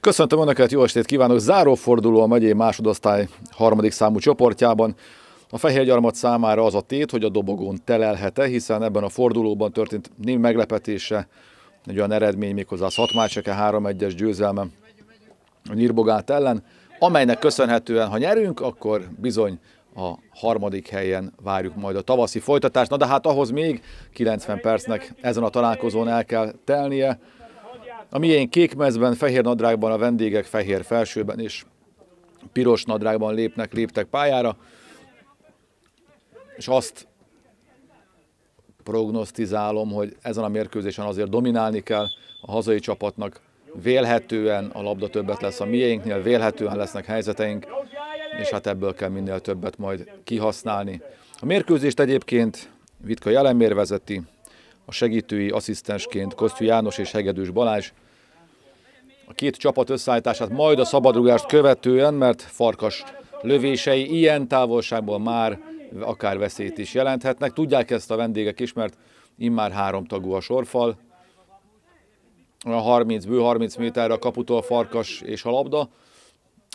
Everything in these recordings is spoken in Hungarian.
Köszöntöm Önöket, jó estét kívánok! Záróforduló a megyei másodosztály harmadik számú csoportjában. A Fehérgyarmat számára az a tét, hogy a dobogón telelhet-e, hiszen ebben a fordulóban történt némi meglepetése, egy olyan eredmény, méghozzá a Szatmácseke 3-1-es győzelme a Nyírbogát ellen, amelynek köszönhetően, ha nyerünk, akkor bizony a harmadik helyen várjuk majd a tavaszi folytatást. Na de hát ahhoz még 90 percnek ezen a találkozón el kell telnie. A miénk kékmezben, fehér nadrágban a vendégek fehér felsőben és piros nadrágban lépnek, léptek pályára, és azt prognosztizálom, hogy ezen a mérkőzésen azért dominálni kell a hazai csapatnak. Vélhetően a labda többet lesz a miénknél, vélhetően lesznek helyzeteink, és hát ebből kell minél többet majd kihasználni. A mérkőzést egyébként Vitka Jelemér vezeti, a segítői asszisztensként Kosztű János és Hegedűs Balázs. A két csapat összeállítását majd a szabadrugást követően, mert Farkas lövései ilyen távolságból már akár veszélyt is jelenthetnek. Tudják ezt a vendégek is, mert immár három tagú a sorfal. A 30, bő 30 méterre a kaputól Farkas és a labda.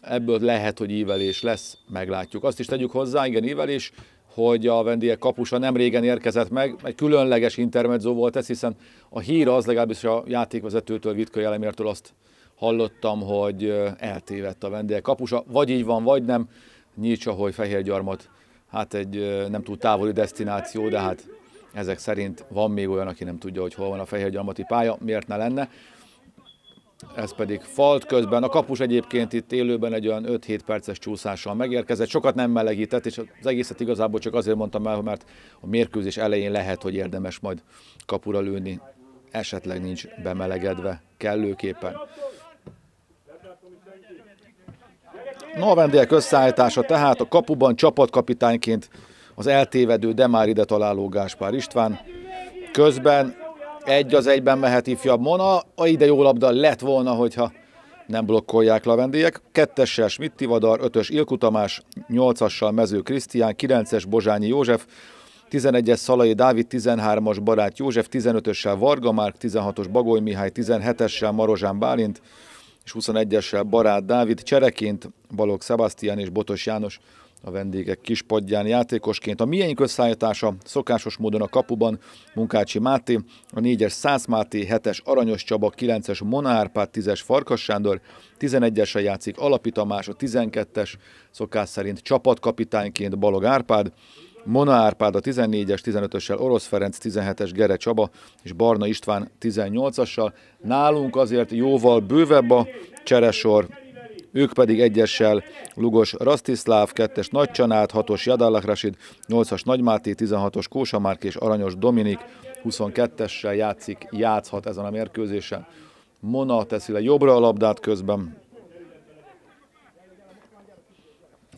Ebből lehet, hogy ívelés lesz, meglátjuk. Azt is tegyük hozzá, igen, ívelés, hogy a vendégek kapusa nem régen érkezett meg, egy különleges intermedzó volt ez, hiszen a hír az legalábbis a játékvezetőtől, Vitka Jelemértől azt hallottam, hogy eltévedt a vendégek kapusa, vagy így van, vagy nem. Nyírcsa, hogy Fehérgyarmat, hát egy nem túl távoli destináció, de hát ezek szerint van még olyan, aki nem tudja, hogy hol van a Fehérgyarmati pálya, miért ne lenne ez pedig falt közben. A kapus egyébként itt élőben egy olyan 5-7 perces csúszással megérkezett, sokat nem melegített, és az egészet igazából csak azért mondtam el, mert a mérkőzés elején lehet, hogy érdemes majd kapura lőni, esetleg nincs bemelegedve kellőképpen. No, a vendégek összeállítása tehát a kapuban csapatkapitányként az eltévedő, de már ide találó Gáspár István. Közben egy az egyben mehet ifjabb Mona, a ide jó labda lett volna, hogyha nem blokkolják le a vendégek. Kettessel Schmidt Tivadar, ötös Ilku Tamás, nyolcassal Mező Krisztián, kilences Bozsányi József, 11-es Szalai Dávid, 13-as Barát József, 15-össel Varga Márk, 16-os Bagoly Mihály, 17-essel Marozsán Bálint, és 21-essel Barát Dávid, csereként Balog Sebastian és Botos János a vendégek kispadján játékosként. A miénk összeállítása szokásos módon a kapuban Munkácsi Máté, a 4-es Szász Máté, 7-es Aranyos Csaba, 9-es Mona Árpád, 10-es Farkas Sándor, 11-esre játszik Alapi Tamás, a 12-es szokás szerint csapatkapitányként Balog Árpád, Mona Árpád a 14-es, 15-össel Orosz Ferenc, 17-es Gere Csaba és Barna István 18-assal. Nálunk azért jóval bővebb a cseresor, ők pedig egyessel Lugos Rastislav, kettes Nagy Csanát, hatos Jadallak Rasid, nyolcas Nagymáté, 16-os Kósa Márk és Aranyos Dominik, 22-essel játszik, játszhat ezen a mérkőzésen. Mona teszi le jobbra a labdát közben.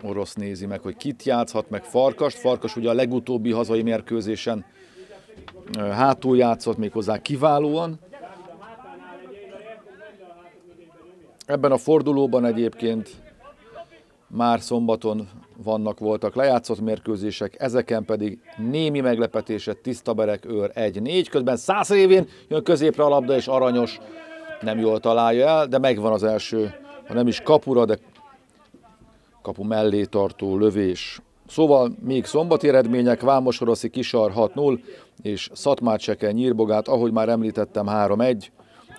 Orosz nézi meg, hogy kit játszhat meg Farkast. Farkas ugye a legutóbbi hazai mérkőzésen hátul játszott méghozzá kiválóan. Ebben a fordulóban egyébként már szombaton vannak, voltak lejátszott mérkőzések, ezeken pedig némi meglepetése Tisztaberek őr 1-4, közben száz révén jön középre a labda, és aranyos nem jól találja el, de megvan az első, ha nem is kapura, de kapu mellé tartó lövés. Szóval még szombati eredmények, Vámosoroszi Kisar 6-0, és Szatmácseke Nyírbogát, ahogy már említettem, 3-1.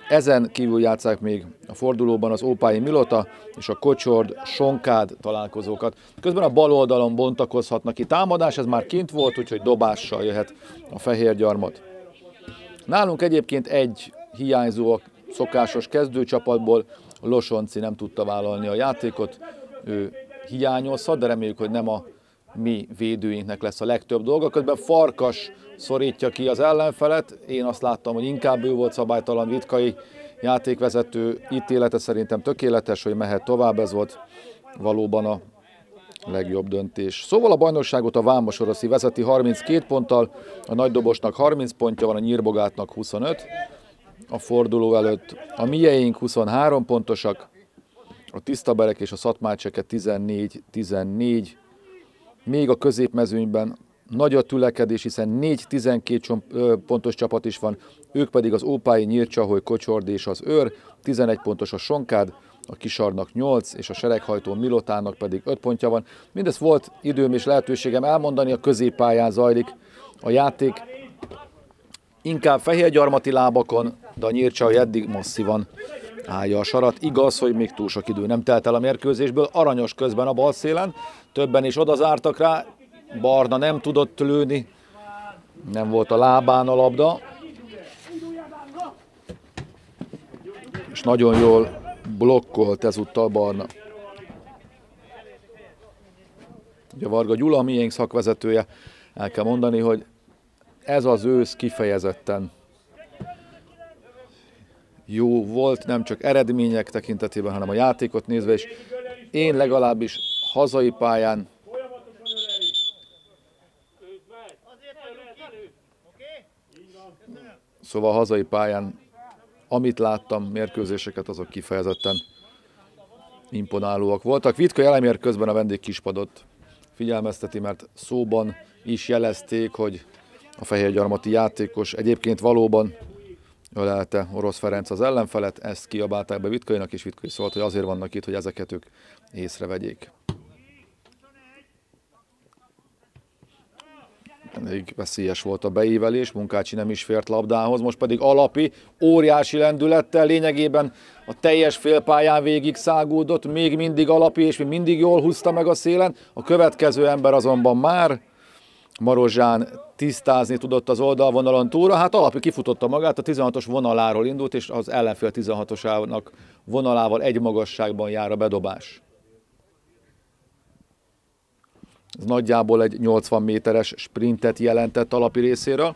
Ezen kívül játszák még a fordulóban az Ópályi Milota és a Kocsord Sonkád találkozókat. Közben a bal oldalon bontakozhatnak ki támadás, ez már kint volt, úgyhogy dobással jöhet a fehér gyarmat. Nálunk egyébként egy hiányzó a szokásos kezdőcsapatból, Losonci nem tudta vállalni a játékot, ő hiányozhat, de reméljük, hogy nem a mi védőinknek lesz a legtöbb dolga. Közben Farkas szorítja ki az ellenfelet. Én azt láttam, hogy inkább ő volt szabálytalan Vitkai játékvezető ítélete szerintem tökéletes, hogy mehet tovább, ez volt valóban a legjobb döntés. Szóval a bajnokságot a Vámos Oroszi vezeti 32 ponttal, a Nagydobosnak 30 pontja van, a Nyírbogátnak 25. A forduló előtt a mieink 23 pontosak, a Tisztaberek és a Szatmácseket 14-14. Még a középmezőnyben nagy a tülekedés, hiszen 4-12 pontos csapat is van, ők pedig az Ópályi, Nyírcsaholy, Kocsord és az Őr, 11 pontos a Sonkád, a Kisarnak 8, és a sereghajtó Milotának pedig 5 pontja van. Mindez volt időm és lehetőségem elmondani, a középpályán zajlik a játék. Inkább fehérgyarmati lábakon, de a Nyírcsaholy eddig masszívan állja a sarat. Igaz, hogy még túl sok idő nem telt el a mérkőzésből, aranyos közben a bal szélen, többen is odazártak rá, Barna nem tudott lőni, nem volt a lábán a labda, és nagyon jól blokkolt ezúttal Barna. Ugye Varga Gyula, miénk szakvezetője, el kell mondani, hogy ez az ősz kifejezetten jó volt, nem csak eredmények tekintetében, hanem a játékot nézve, és én legalábbis hazai pályán Szóval hazai pályán, amit láttam, mérkőzéseket, azok kifejezetten imponálóak voltak. Vitka elemér közben a vendég kispadot figyelmezteti, mert szóban is jelezték, hogy a fehérgyarmati játékos egyébként valóban ölelte Orosz Ferenc az ellenfelet, ezt kiabálták be Vitkainak, és Vitkai szólt, hogy azért vannak itt, hogy ezeket ők észrevegyék. elég veszélyes volt a beívelés, Munkácsi nem is fért labdához, most pedig Alapi óriási lendülettel lényegében a teljes félpályán végig száguldott, még mindig Alapi, és még mindig jól húzta meg a szélen. A következő ember azonban már Marozsán tisztázni tudott az oldalvonalon túlra, hát Alapi kifutotta magát, a 16-os vonaláról indult, és az ellenfél 16-osának vonalával egy magasságban jár a bedobás. Ez nagyjából egy 80 méteres sprintet jelentett alapi részéről.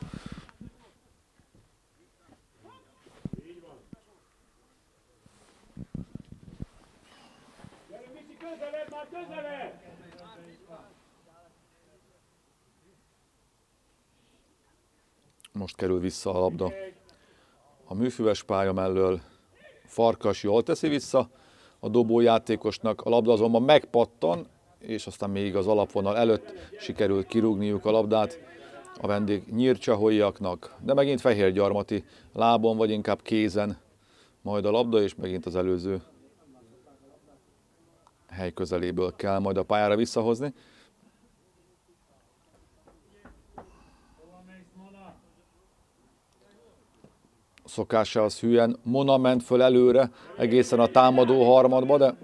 Most kerül vissza a labda. A műfüves pálya mellől Farkas jól teszi vissza a dobójátékosnak, a labda azonban megpattan, és aztán még az alapvonal előtt sikerült kirúgniuk a labdát a vendég nyírcsaholjaknak, de megint fehér gyarmati lábon, vagy inkább kézen majd a labda, és megint az előző hely közeléből kell majd a pályára visszahozni. Szokása az hülyen, Mona ment föl előre egészen a támadó harmadba, de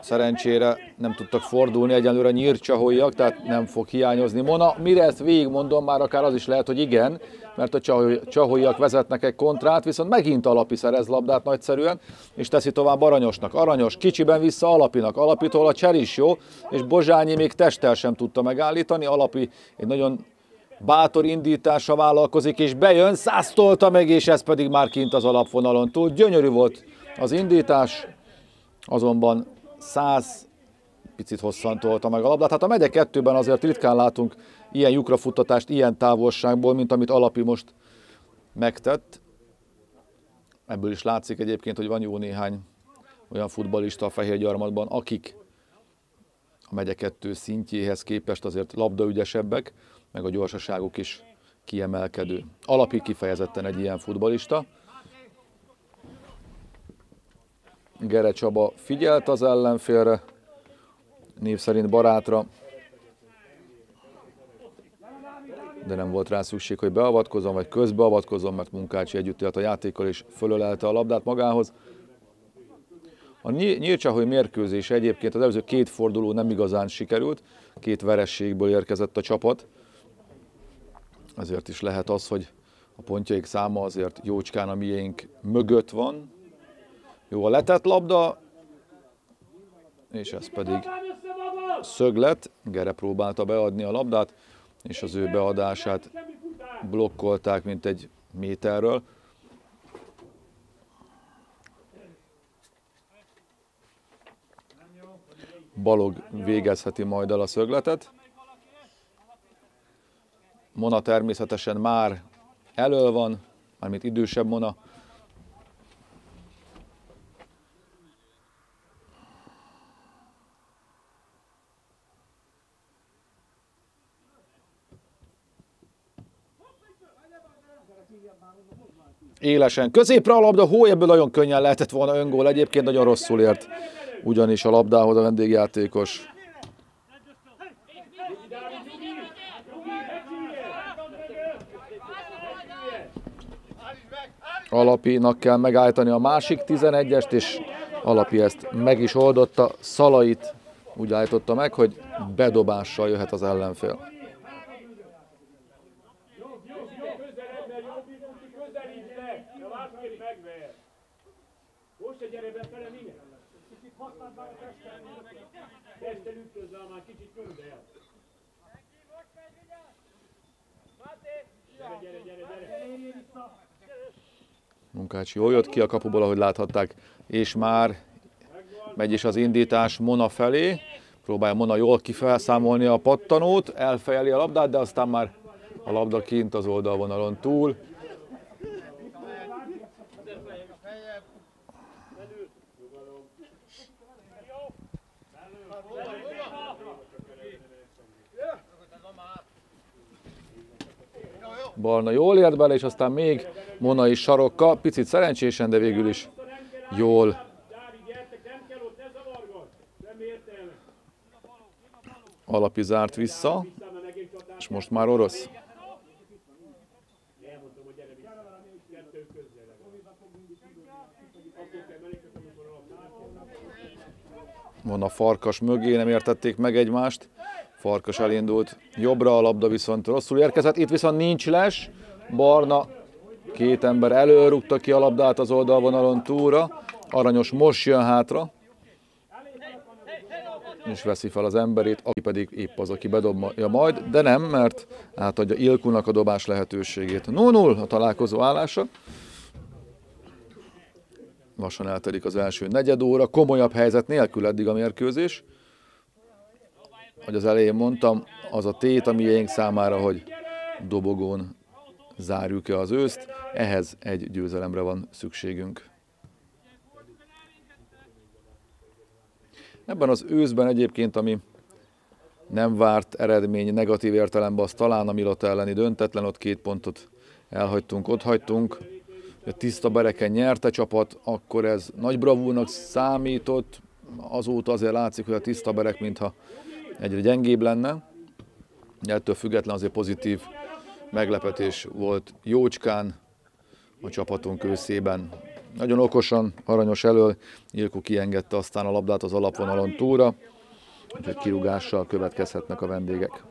Szerencsére nem tudtak fordulni egyelőre nyírcsaholjak, tehát nem fog hiányozni Mona. Mire ezt végigmondom, már akár az is lehet, hogy igen, mert a csaholjak vezetnek egy kontrát, viszont megint Alapi szerez labdát nagyszerűen, és teszi tovább Aranyosnak. Aranyos, kicsiben vissza Alapinak. Alapitól a cser is jó, és Bozsányi még testtel sem tudta megállítani. Alapi egy nagyon bátor indítása vállalkozik, és bejön, száztolta meg, és ez pedig már kint az alapvonalon túl. Gyönyörű volt az indítás, azonban 100 picit hosszan tolta meg a labdát. Hát a megye kettőben azért ritkán látunk ilyen lyukrafuttatást, ilyen távolságból, mint amit Alapi most megtett. Ebből is látszik egyébként, hogy van jó néhány olyan futbalista a Fehérgyarmatban, akik a megye kettő szintjéhez képest azért labdaügyesebbek, meg a gyorsaságuk is kiemelkedő. Alapi kifejezetten egy ilyen futbalista. Gere Csaba figyelt az ellenfélre, név szerint barátra, de nem volt rá szükség, hogy beavatkozom, vagy közbeavatkozom, mert Munkácsi együtt élt a játékkal, és fölölelte a labdát magához. A Nyírcsaholy mérkőzés egyébként az előző két forduló nem igazán sikerült, két verességből érkezett a csapat. Ezért is lehet az, hogy a pontjaik száma azért jócskán a miénk mögött van, jó a letett labda, és ez pedig szöglet. Gere próbálta beadni a labdát, és az ő beadását blokkolták, mint egy méterről. Balog végezheti majd el a szögletet. Mona természetesen már elől van, mármint idősebb Mona. Élesen. Középre a labda, hó, ebből nagyon könnyen lehetett volna öngól. Egyébként nagyon rosszul ért ugyanis a labdához a vendégjátékos. Alapinak kell megállítani a másik 11-est, és Alapi ezt meg is oldotta. Szalait úgy állította meg, hogy bedobással jöhet az ellenfél. Munkács jól jött ki a kapuból, ahogy láthatták, és már megy is az indítás Mona felé. Próbálja Mona jól kifelszámolni a pattanót, elfejeli a labdát, de aztán már a labda kint az oldalvonalon túl. Barna jól ért bele, és aztán még Mona is sarokka, picit szerencsésen, de végül is jól. Alapi zárt vissza, és most már orosz. Van a farkas mögé, nem értették meg egymást. Farkas elindult jobbra, a labda viszont rosszul érkezett. Itt viszont nincs les. Barna két ember előrúgta ki a labdát az oldalvonalon túlra. Aranyos most jön hátra. És veszi fel az emberét, aki pedig épp az, aki bedobja majd, de nem, mert átadja Ilkunak a dobás lehetőségét. 0-0 a találkozó állása. Lassan eltelik az első negyed óra, komolyabb helyzet nélkül eddig a mérkőzés hogy az elején mondtam, az a tét a miénk számára, hogy dobogón zárjuk-e az őszt, ehhez egy győzelemre van szükségünk. Ebben az őszben egyébként, ami nem várt eredmény negatív értelemben, az talán a Milota elleni döntetlen, ott két pontot elhagytunk, ott hagytunk. A tiszta bereken nyerte csapat, akkor ez nagy bravúrnak számított, azóta azért látszik, hogy a tiszta berek, mintha egyre gyengébb lenne. Ettől független azért pozitív meglepetés volt Jócskán, a csapatunk őszében. Nagyon okosan, aranyos elől, Ilko kiengedte aztán a labdát az alapvonalon túra, úgyhogy kirúgással következhetnek a vendégek.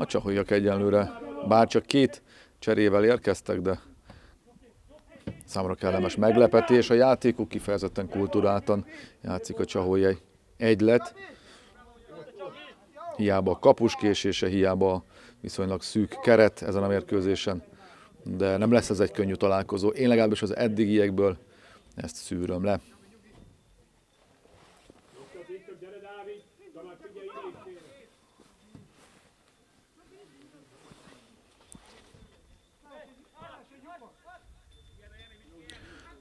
A csaholjak egyenlőre, bár csak két cserével érkeztek, de számra kellemes meglepetés. A játékuk kifejezetten kulturáltan játszik a csaholjai egylet. Hiába a kapus késése, hiába a viszonylag szűk keret ezen a mérkőzésen, de nem lesz ez egy könnyű találkozó. Én legalábbis az eddigiekből ezt szűröm le.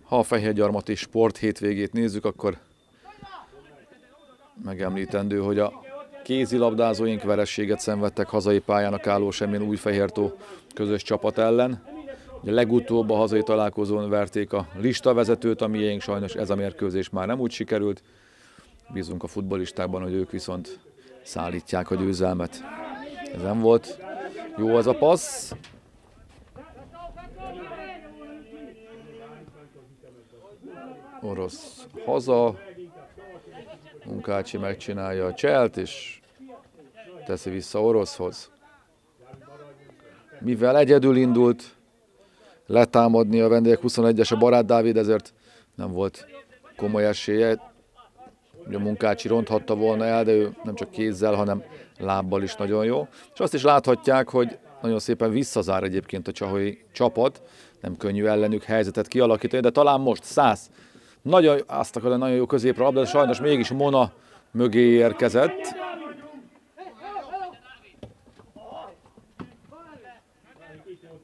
Ha a Fehérgyarmati sport hétvégét nézzük, akkor megemlítendő, hogy a kézilabdázóink verességet szenvedtek hazai pályának álló semmilyen új fehértó közös csapat ellen. Ugye legutóbb a hazai találkozón verték a listavezetőt, a miénk sajnos ez a mérkőzés már nem úgy sikerült. Bízunk a futbolistákban, hogy ők viszont szállítják a győzelmet. Ez nem volt jó az a passz, orosz haza, Munkácsi megcsinálja a cselt, és teszi vissza oroszhoz. Mivel egyedül indult letámadni a vendégek 21-es a barát Dávid, ezért nem volt komoly esélye. Ugye Munkácsi ronthatta volna el, de ő nem csak kézzel, hanem lábbal is nagyon jó. És azt is láthatják, hogy nagyon szépen visszazár egyébként a csahoi csapat, nem könnyű ellenük helyzetet kialakítani, de talán most száz nagyon, azt akarja, nagyon jó középre labda, de sajnos mégis Mona mögé érkezett.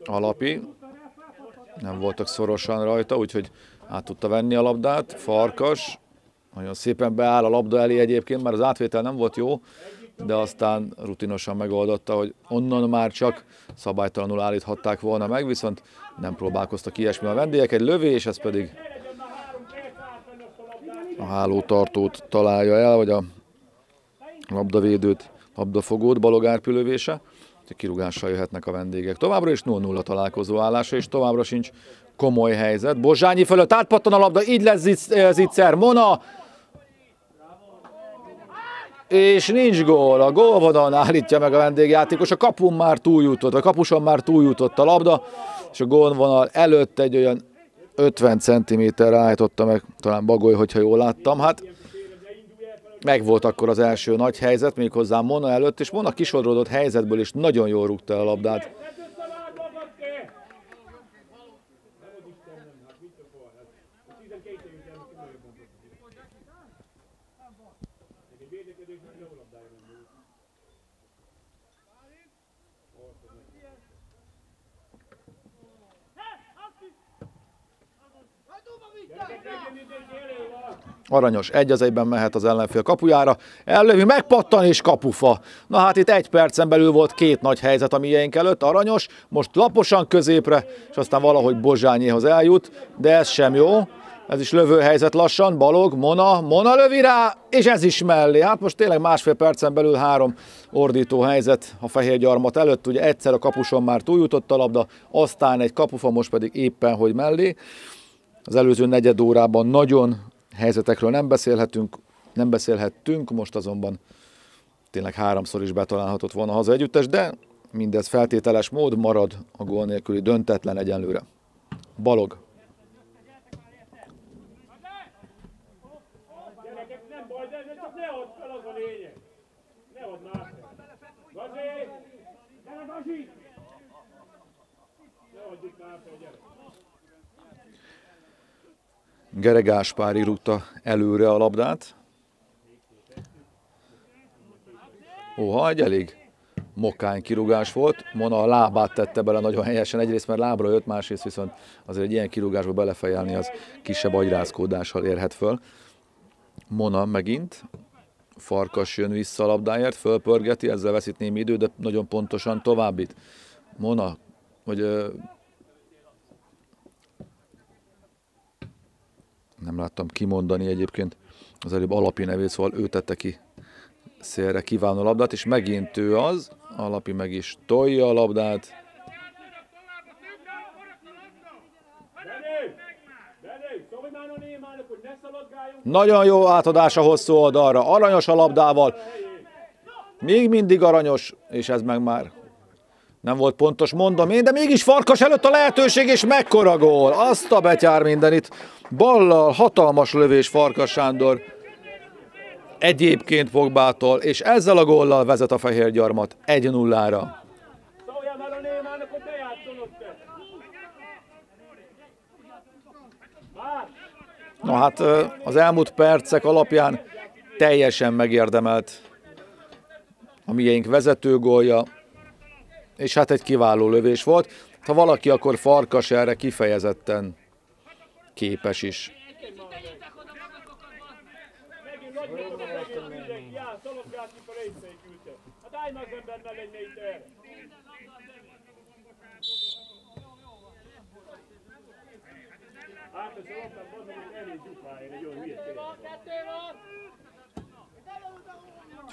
Alapi. Nem voltak szorosan rajta, úgyhogy át tudta venni a labdát. Farkas. Nagyon szépen beáll a labda elé egyébként, mert az átvétel nem volt jó, de aztán rutinosan megoldotta, hogy onnan már csak szabálytalanul állíthatták volna meg, viszont nem próbálkoztak ilyesmi a vendégek. Egy lövés, ez pedig a hálótartót találja el, vagy a labdavédőt, labdafogót, balogárpülövése. Kirúgással jöhetnek a vendégek. Továbbra is 0-0 találkozó állása, és továbbra sincs komoly helyzet. Bozsányi fölött átpattan a labda, így lesz Zicser, Mona, és nincs gól. A gólvonalon állítja meg a vendégjátékos, a kapun már túljutott, a kapuson már túljutott a labda, és a gólvonal előtt egy olyan 50 cm állította meg, talán Bagoly, hogyha jól láttam. Hát meg volt akkor az első nagy helyzet, méghozzá Mona előtt, és Mona kisodródott helyzetből is nagyon jól rúgta a labdát. Aranyos, egy az egyben mehet az ellenfél kapujára, ellövi, megpattan és kapufa. Na hát itt egy percen belül volt két nagy helyzet a miénk előtt, aranyos, most laposan középre, és aztán valahogy Bozsányéhoz eljut, de ez sem jó. Ez is lövő helyzet lassan, Balog, Mona, Mona lövi rá, és ez is mellé. Hát most tényleg másfél percen belül három ordító helyzet a fehér gyarmat előtt. Ugye egyszer a kapuson már túljutott a labda, aztán egy kapufa, most pedig éppen, hogy mellé. Az előző negyed órában nagyon helyzetekről nem beszélhetünk, nem beszélhettünk, most azonban tényleg háromszor is betalálhatott volna haza együttes, de mindez feltételes mód marad a gól nélküli döntetlen egyenlőre. Balog. Gere Gáspári rúgta előre a labdát. Oha, egy elég mokány kirúgás volt. Mona a lábát tette bele nagyon helyesen, egyrészt mert lábra jött, másrészt viszont azért egy ilyen kirúgásba belefejelni az kisebb agyrázkódással érhet föl. Mona megint, Farkas jön vissza a labdáért, fölpörgeti, ezzel veszít némi idő, de nagyon pontosan továbbít. Mona, vagy nem láttam kimondani egyébként. Az előbb alapi nevét, szóval ő tette ki szélre kívánó labdát, és megint ő az, alapi meg is tolja a labdát. Nagyon jó átadás a hosszú oldalra, aranyos a labdával, még mindig aranyos, és ez meg már nem volt pontos, mondom én, de mégis Farkas előtt a lehetőség, és mekkora gól. Azt a betyár mindenit. Ballal, hatalmas lövés Farkas Sándor. Egyébként Pogbától, és ezzel a góllal vezet a Fehér Gyarmat 1-0-ra. Na hát az elmúlt percek alapján teljesen megérdemelt a miénk vezetőgólja, és hát egy kiváló lövés volt. Ha valaki, akkor Farkas erre kifejezetten képes is. Hát ez a elég gyufáért, egy jó hülye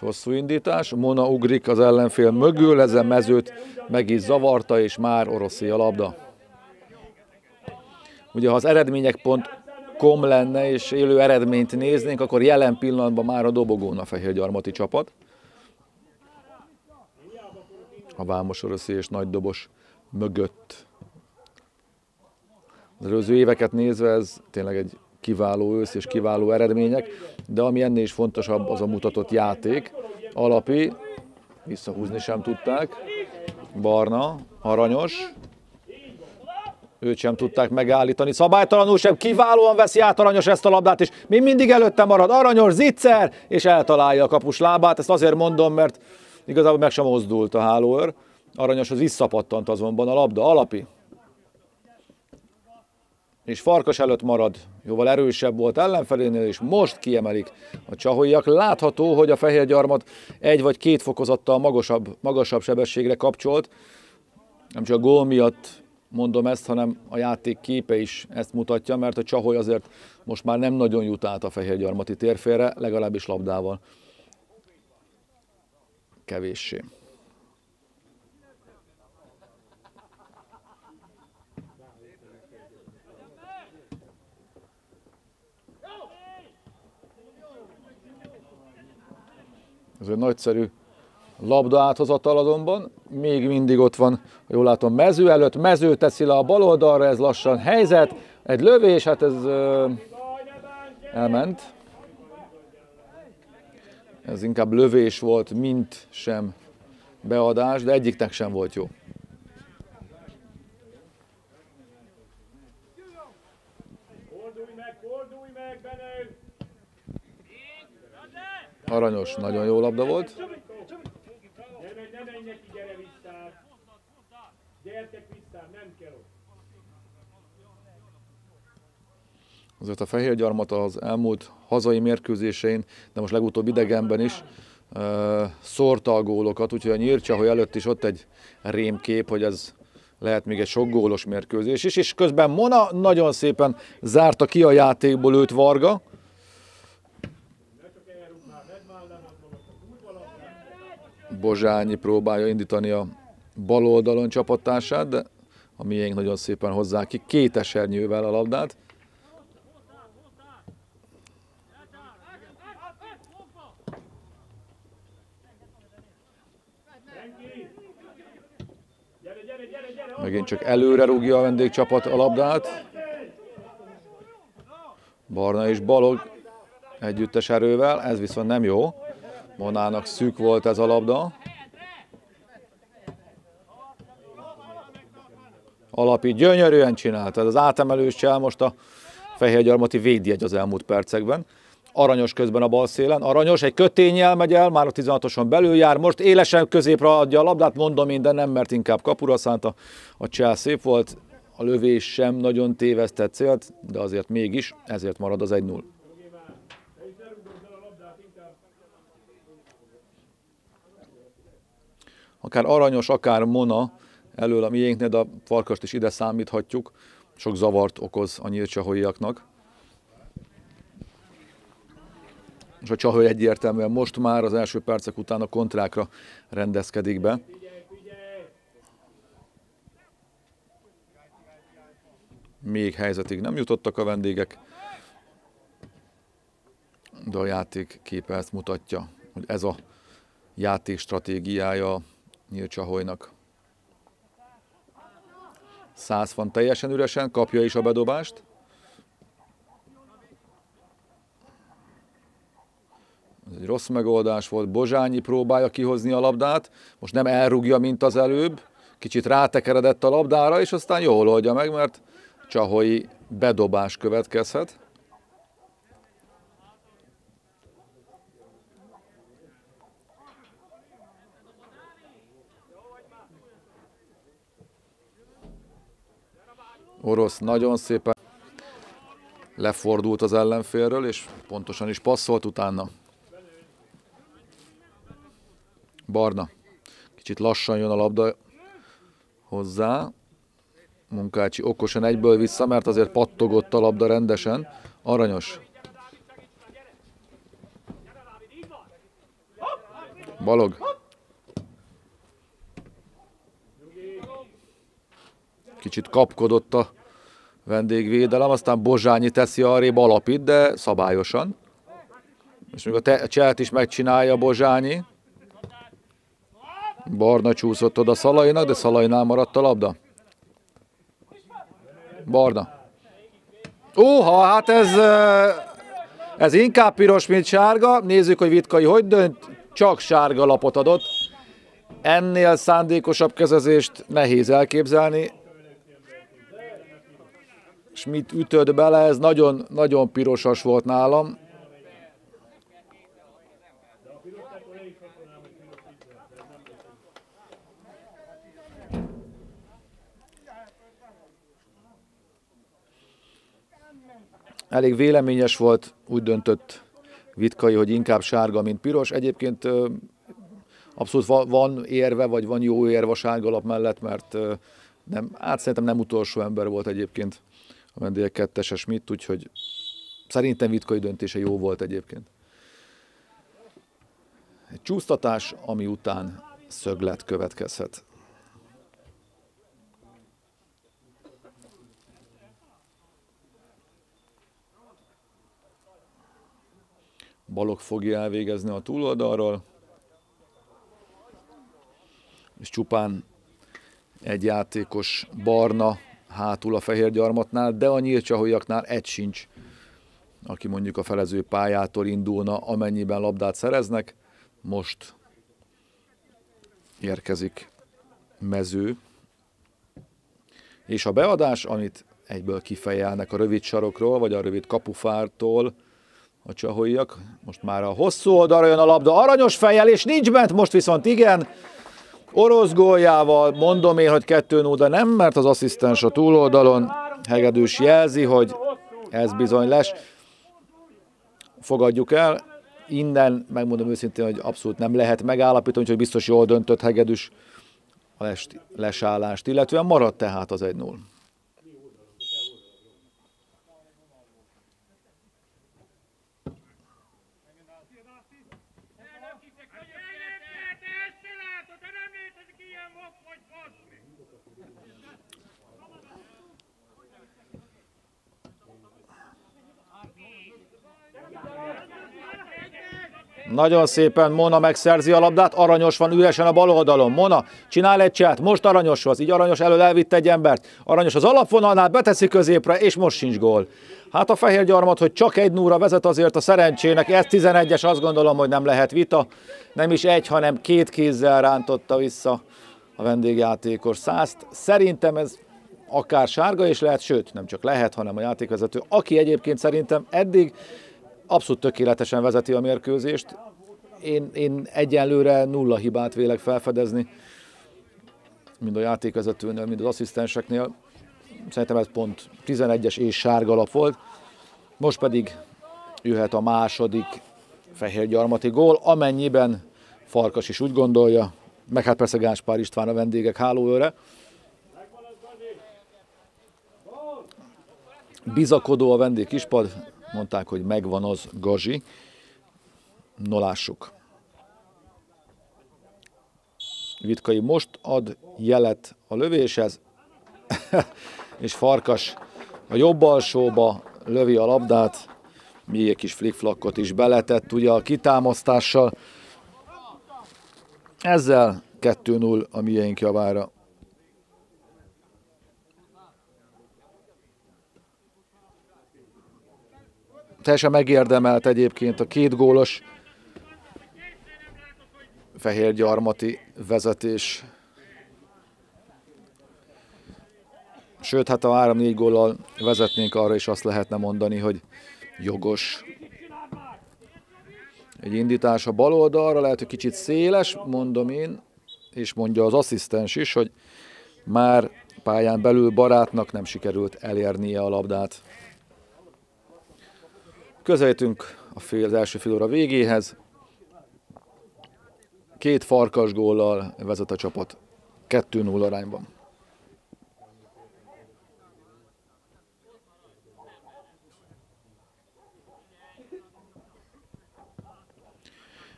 Hosszú indítás, Mona ugrik az ellenfél mögül, ezen mezőt meg is zavarta, és már oroszi a labda. Ugye ha az eredmények pont kom lenne, és élő eredményt néznénk, akkor jelen pillanatban már a dobogón a fehérgyarmati csapat. A Vámos Oroszi és Nagy Dobos mögött. Az előző éveket nézve ez tényleg egy kiváló ősz és kiváló eredmények, de ami ennél is fontosabb, az a mutatott játék. Alapi, visszahúzni sem tudták. Barna, aranyos, őt sem tudták megállítani. Szabálytalanul sem kiválóan veszi át Aranyos ezt a labdát, és még mindig előtte marad Aranyos, Zicser, és eltalálja a kapus lábát. Ezt azért mondom, mert igazából meg sem mozdult a hálóőr. Aranyos az visszapattant azonban a labda, alapi. És Farkas előtt marad, jóval erősebb volt ellenfelénél, és most kiemelik a csahoiak. Látható, hogy a fehér gyarmat egy vagy két fokozattal magasabb, magasabb sebességre kapcsolt. Nem csak a gól miatt mondom ezt, hanem a játék képe is ezt mutatja, mert a Csaholy azért most már nem nagyon jut át a fehérgyarmati térfélre, legalábbis labdával. Kevéssé. Ez egy nagyszerű labda áthozatal azonban, még mindig ott van, jól látom, mező előtt, mező teszi le a bal oldalra, ez lassan helyzet, egy lövés, hát ez ö, elment. Ez inkább lövés volt, mint sem beadás, de egyiknek sem volt jó. Aranyos, nagyon jó labda volt. Azért a fehér gyarmat az elmúlt hazai mérkőzésein, de most legutóbb idegenben is uh, szórta a gólokat, úgyhogy a Nyírcsaholy előtt is ott egy rémkép, hogy ez lehet még egy sok gólos mérkőzés is, és közben Mona nagyon szépen zárta ki a játékból őt Varga. Bozsányi próbálja indítani a bal oldalon csapatását, de a miénk nagyon szépen hozzá ki két esernyővel a labdát. Megint csak előre rúgja a vendégcsapat a labdát. Barna és Balog együttes erővel, ez viszont nem jó. Monának szűk volt ez a labda. Alapi gyönyörűen csinálta. Az átemelős csel most a Fehérgyarmati védjegy az elmúlt percekben. Aranyos közben a bal szélen. Aranyos, egy kötényel megy el, már a 16-oson belül jár. Most élesen középre adja a labdát, mondom minden nem, mert inkább kapura szánta. A csel szép volt, a lövés sem nagyon tévesztett célt, de azért mégis, ezért marad az 1-0. Akár aranyos, akár mona, elől a miénknél, de a farkast is ide számíthatjuk. Sok zavart okoz a nyílcsaholyaknak. És a csaholy egyértelműen most már az első percek után a kontrákra rendezkedik be. Még helyzetig nem jutottak a vendégek, de a játék képe ezt mutatja, hogy ez a játék stratégiája Nyílcsaholynak. Száz van teljesen üresen, kapja is a bedobást. Ez egy rossz megoldás volt. Bozsányi próbálja kihozni a labdát. Most nem elrúgja, mint az előbb. Kicsit rátekeredett a labdára, és aztán jól oldja meg, mert Csahoi bedobás következhet. Orosz nagyon szépen lefordult az ellenfélről, és pontosan is passzolt utána. Barna. Kicsit lassan jön a labda hozzá. Munkácsi okosan egyből vissza, mert azért pattogott a labda rendesen. Aranyos. Balog. Kicsit kapkodott a vendégvédelem, aztán Bozsányi teszi arrébb alapít, de szabályosan. És még a, te- a cselt is megcsinálja Bozsányi. Barna csúszott oda Szalainak, de Szalainál maradt a labda. Barna. Óha, hát ez, ez inkább piros, mint sárga. Nézzük, hogy Vitkai hogy dönt. Csak sárga lapot adott. Ennél szándékosabb kezezést nehéz elképzelni és mit ütött bele, ez nagyon, nagyon pirosas volt nálam. Elég véleményes volt, úgy döntött Vitkai, hogy inkább sárga, mint piros. Egyébként abszolút van érve, vagy van jó érve a sárga sárgalap mellett, mert nem, hát szerintem nem utolsó ember volt egyébként a vendégek kettese Schmidt, úgyhogy szerintem Vitkai döntése jó volt egyébként. Egy csúsztatás, ami után szöglet következhet. Balog fogja elvégezni a túloldalról, és csupán egy játékos barna hátul a fehér gyarmatnál, de a nyílcsaholyaknál egy sincs, aki mondjuk a felező pályától indulna, amennyiben labdát szereznek. Most érkezik mező, és a beadás, amit egyből kifejelnek a rövid sarokról, vagy a rövid kapufártól, a csaholjak. Most már a hosszú oldalra jön a labda, aranyos fejjel, és nincs bent, most viszont igen. Orosz góljával mondom én, hogy 2 de nem, mert az asszisztens a túloldalon. Hegedűs jelzi, hogy ez bizony les. Fogadjuk el. Innen megmondom őszintén, hogy abszolút nem lehet megállapítani, hogy biztos jól döntött Hegedűs a les, lesállást, illetve maradt tehát az 1-0. Nagyon szépen Mona megszerzi a labdát, aranyos van üresen a bal oldalon. Mona csinál egy csát, most aranyos az, így aranyos elől elvitt egy embert. Aranyos az alapvonalnál, beteszi középre, és most sincs gól. Hát a fehér gyarmat, hogy csak egy núra vezet azért a szerencsének, ez 11-es, azt gondolom, hogy nem lehet vita. Nem is egy, hanem két kézzel rántotta vissza a vendégjátékos százt. Szerintem ez akár sárga is lehet, sőt, nem csak lehet, hanem a játékvezető, aki egyébként szerintem eddig abszolút tökéletesen vezeti a mérkőzést. Én, én egyenlőre nulla hibát vélek felfedezni, mind a játékvezetőnél, mind az asszisztenseknél. Szerintem ez pont 11-es és sárga lap volt. Most pedig jöhet a második fehérgyarmati gól, amennyiben Farkas is úgy gondolja, meg hát persze Gáspár István a vendégek hálóőre. Bizakodó a vendég kispad, mondták, hogy megvan az Gazsi. No lássuk. Vitkai most ad jelet a lövéshez, és Farkas a jobb alsóba lövi a labdát, még egy kis flickflakkot is beletett ugye a kitámasztással. Ezzel 2-0 a miénk javára. Teljesen megérdemelt egyébként a két gólos fehér gyarmati vezetés. Sőt, hát a 3-4 góllal vezetnénk arra is azt lehetne mondani, hogy jogos. Egy indítás a bal oldalra, lehet, hogy kicsit széles, mondom én, és mondja az asszisztens is, hogy már pályán belül barátnak nem sikerült elérnie a labdát. Közelítünk a fél, az első fél óra végéhez. Két farkas góllal vezet a csapat 2-0 arányban.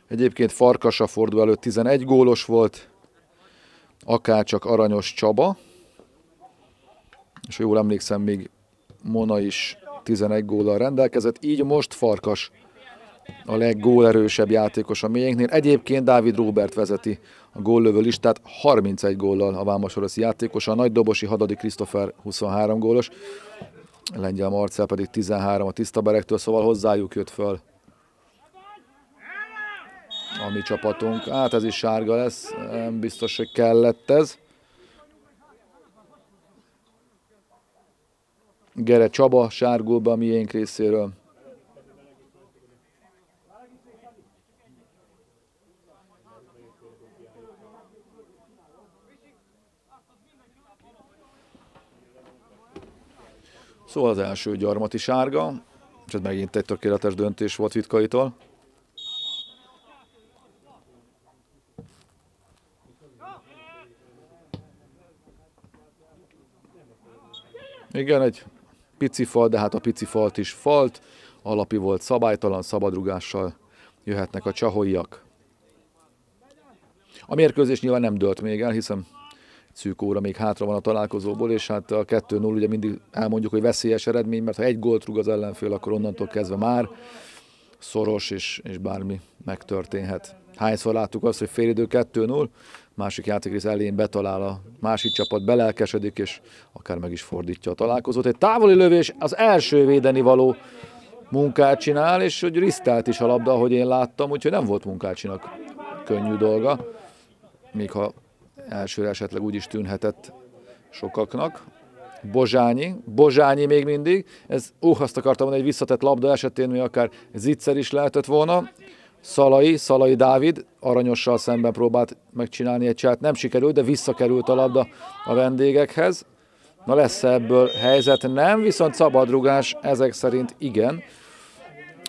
Egyébként Farkas a forduló előtt 11 gólos volt, akárcsak Aranyos Csaba, és jól emlékszem, még Mona is 11 góllal rendelkezett, így most Farkas a leggólerősebb játékos a miénknél. Egyébként Dávid Robert vezeti a góllövő listát 31 góllal a Vámosorosz játékos, a nagy dobosi Hadadi Christopher 23 gólos, Lengyel Marcel pedig 13 a tisztaberektől, szóval hozzájuk jött föl a mi csapatunk. Hát ez is sárga lesz, biztos, hogy kellett ez. Gere Csaba sárgulba a miénk részéről. Szóval az első gyarmati sárga, És ez megint egy tökéletes döntés volt Vitkaitól. Igen, egy pici fal, de hát a pici falt is falt. Alapi volt szabálytalan, szabadrugással jöhetnek a csahoiak. A mérkőzés nyilván nem dölt még el, hiszen szűk óra még hátra van a találkozóból, és hát a 2-0 ugye mindig elmondjuk, hogy veszélyes eredmény, mert ha egy gólt rúg az ellenfél, akkor onnantól kezdve már szoros, és, és bármi megtörténhet. Hányszor láttuk azt, hogy félidő 2-0, másik játékrész elén betalál a másik csapat, belelkesedik, és akár meg is fordítja a találkozót. Egy távoli lövés az első védeni való munkát csinál, és hogy risztált is a labda, ahogy én láttam, úgyhogy nem volt munkácsinak könnyű dolga, még ha elsőre esetleg úgy is tűnhetett sokaknak. Bozsányi, Bozsányi még mindig, ez, uh, azt akartam mondani, egy visszatett labda esetén mi akár zicser is lehetett volna. Szalai, Szalai Dávid aranyossal szemben próbált megcsinálni egy csát, nem sikerült, de visszakerült a labda a vendégekhez. Na lesz ebből helyzet? Nem, viszont szabadrugás ezek szerint igen.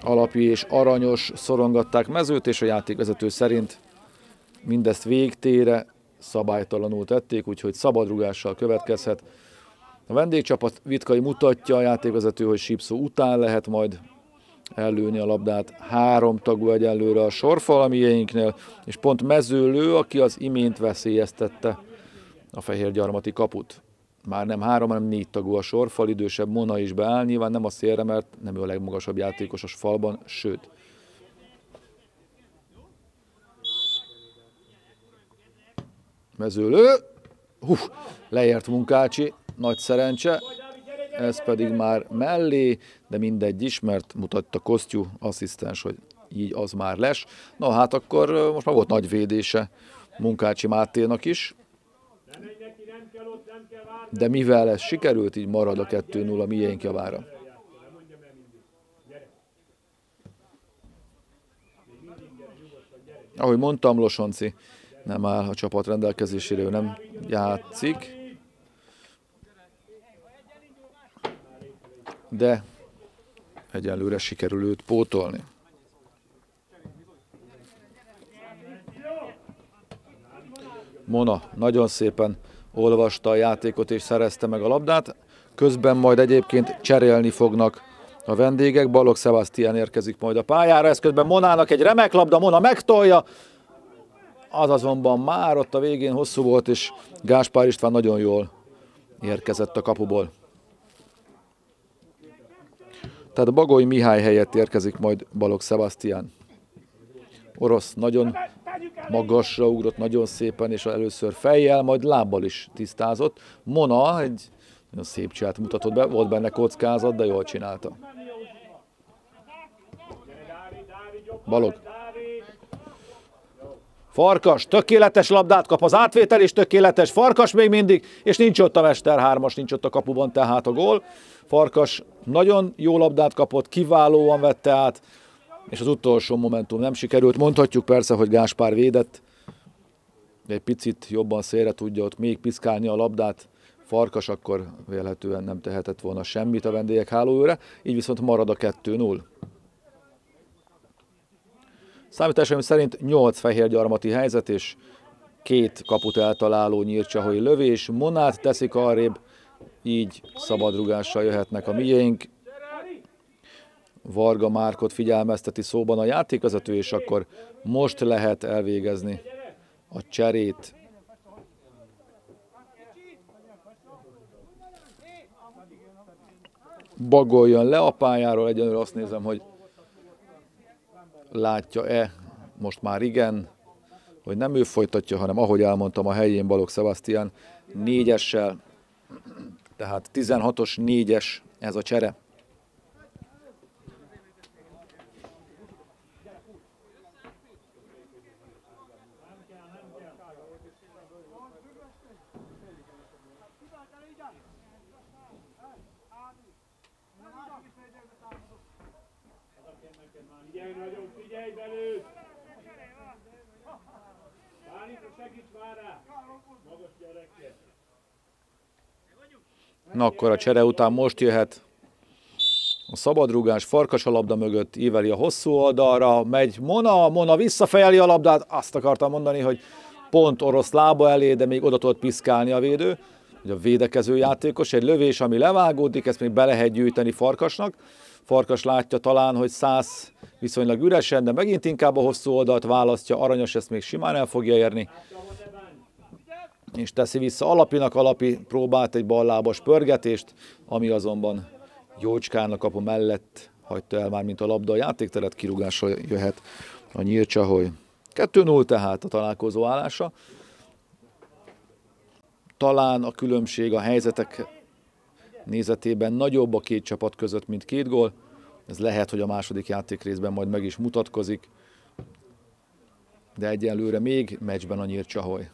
Alapi és aranyos szorongatták mezőt, és a játékvezető szerint mindezt végtére szabálytalanul tették, úgyhogy szabadrugással következhet. A vendégcsapat Vitkai mutatja a játékvezető, hogy Sipszó után lehet majd ellőni a labdát. Három tagú egyelőre a sorfal a miénknél, és pont mezőlő, aki az imént veszélyeztette a fehérgyarmati kaput. Már nem három, hanem négy tagú a sorfal, idősebb Mona is beáll, nyilván nem a szélre, mert nem ő a legmagasabb játékos a falban, sőt. Mezőlő, Hú, leért Munkácsi, nagy szerencse, ez pedig már mellé, de mindegy is, mert mutatta Kosztyú asszisztens, hogy így az már les. Na hát akkor most már volt nagy védése Munkácsi Máténak is. De mivel ez sikerült, így marad a 2-0 a miénk javára. Ahogy mondtam, Losonci nem áll a csapat rendelkezésére, ő nem játszik. De egyelőre sikerül őt pótolni. Mona nagyon szépen olvasta a játékot és szerezte meg a labdát. Közben majd egyébként cserélni fognak a vendégek. Balog Sebastian érkezik majd a pályára. Ez közben Monának egy remek labda, Mona megtolja. Az azonban már ott a végén hosszú volt, és Gáspár István nagyon jól érkezett a kapuból. Tehát Bagoly Mihály helyett érkezik majd Balog Sebastian. Orosz nagyon magasra ugrott, nagyon szépen, és először fejjel, majd lábbal is tisztázott. Mona egy nagyon szép csiát mutatott be, volt benne kockázat, de jól csinálta. Balog. Farkas, tökéletes labdát kap, az átvétel is tökéletes, Farkas még mindig, és nincs ott a Mester 3-as, nincs ott a kapuban, tehát a gól. Farkas nagyon jó labdát kapott, kiválóan vette át, és az utolsó momentum nem sikerült. Mondhatjuk persze, hogy Gáspár védett, egy picit jobban szélre tudja ott még piszkálni a labdát, Farkas akkor vélhetően nem tehetett volna semmit a vendégek hálóőre, így viszont marad a 2-0. Számításaim szerint 8 fehérgyarmati helyzet és két kaput eltaláló nyírcsahoi lövés. Monát teszik arrébb, így szabadrugással jöhetnek a miénk. Varga Márkot figyelmezteti szóban a játékvezető, és akkor most lehet elvégezni a cserét. Bagoljon le a pályáról, egyenlőre azt nézem, hogy látja-e, most már igen, hogy nem ő folytatja, hanem ahogy elmondtam a helyén Balog Sebastian négyessel, tehát 16-os négyes ez a csere. Na akkor a csere után most jöhet A szabadrugás farkas a labda mögött íveli a hosszú oldalra, megy Mona, Mona visszafejeli a labdát, azt akartam mondani, hogy pont orosz lába elé, de még oda tudott piszkálni a védő, hogy a védekező játékos, egy lövés, ami levágódik, ezt még be lehet gyűjteni Farkasnak. Farkas látja talán, hogy száz viszonylag üresen, de megint inkább a hosszú oldalt választja, aranyos ezt még simán el fogja érni. És teszi vissza Alapinak, Alapi próbált egy ballábas pörgetést, ami azonban Jócskán a kapu mellett hagyta el már, mint a labda a játékteret, kirúgásra jöhet a Nyírcsaholy. 2-0 tehát a találkozó állása. Talán a különbség a helyzetek nézetében nagyobb a két csapat között, mint két gól. Ez lehet, hogy a második játék részben majd meg is mutatkozik. De egyelőre még meccsben a Nyírcsaholy.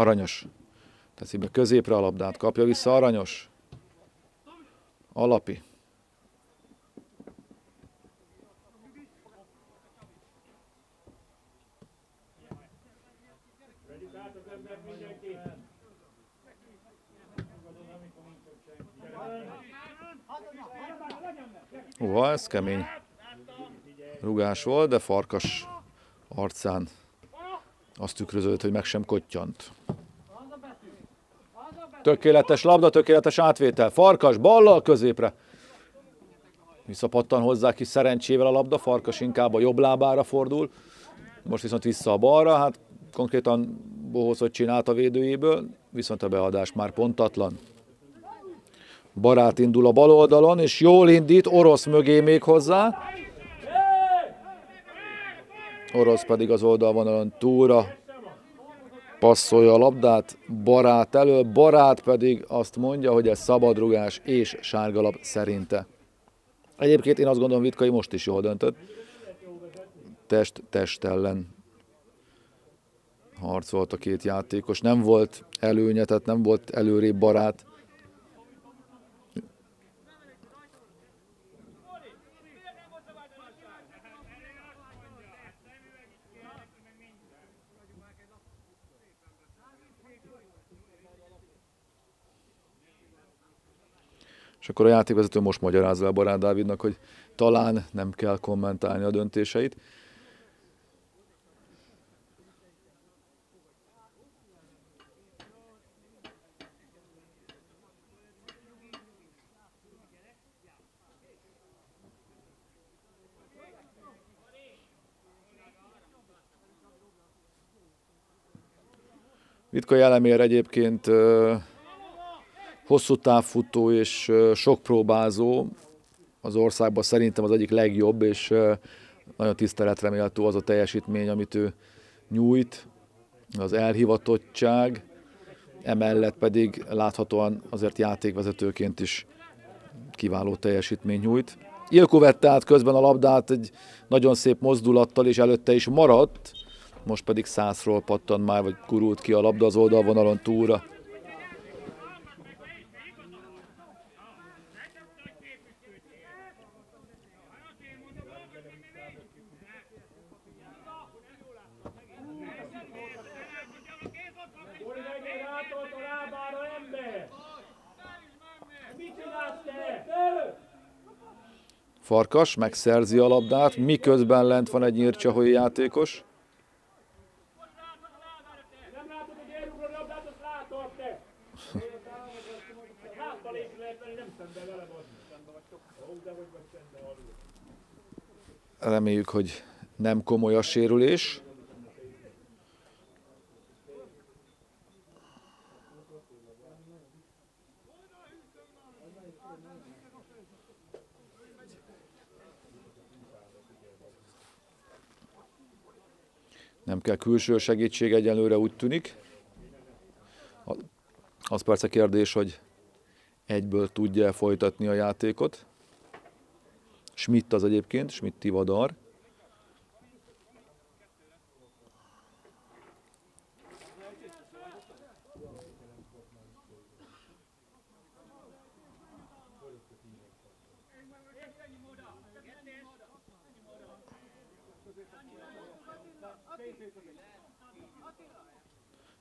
Aranyos. Teszi be középre a labdát, kapja vissza Aranyos. Alapi. Uha, ez kemény rugás volt, de farkas arcán azt tükröződött, hogy meg sem kottyant. Tökéletes labda, tökéletes átvétel. Farkas ballal középre. Visszapattan hozzá kis szerencsével a labda, Farkas inkább a jobb lábára fordul. Most viszont vissza a balra, hát konkrétan Bohoszot csinált a védőjéből, viszont a beadás már pontatlan. Barát indul a bal oldalon, és jól indít, orosz mögé még hozzá. Orosz pedig az oldalvonalon túra passzolja a labdát, Barát elő, Barát pedig azt mondja, hogy ez szabadrugás és sárgalap szerinte. Egyébként én azt gondolom, Vitkai most is jól döntött. Test, test ellen harcolt a két játékos. Nem volt előnye, tehát nem volt előrébb barát. Akkor a játékvezető most magyarázza el Barát Dávidnak, hogy talán nem kell kommentálni a döntéseit. Vitka Jelemér egyébként hosszú távfutó és sok próbázó az országban szerintem az egyik legjobb, és nagyon tiszteletre méltó az a teljesítmény, amit ő nyújt, az elhivatottság, emellett pedig láthatóan azért játékvezetőként is kiváló teljesítmény nyújt. Ilko vette át közben a labdát egy nagyon szép mozdulattal, és előtte is maradt, most pedig százról pattan már, vagy kurult ki a labda az oldalvonalon túra. Farkas megszerzi a labdát, miközben lent van egy nyírcsahoi játékos. Reméljük, hogy nem komoly a sérülés. Nem kell külső segítség egyelőre úgy tűnik. Az persze kérdés, hogy egyből tudja folytatni a játékot. Schmidt az egyébként, Schmidt Tivadar.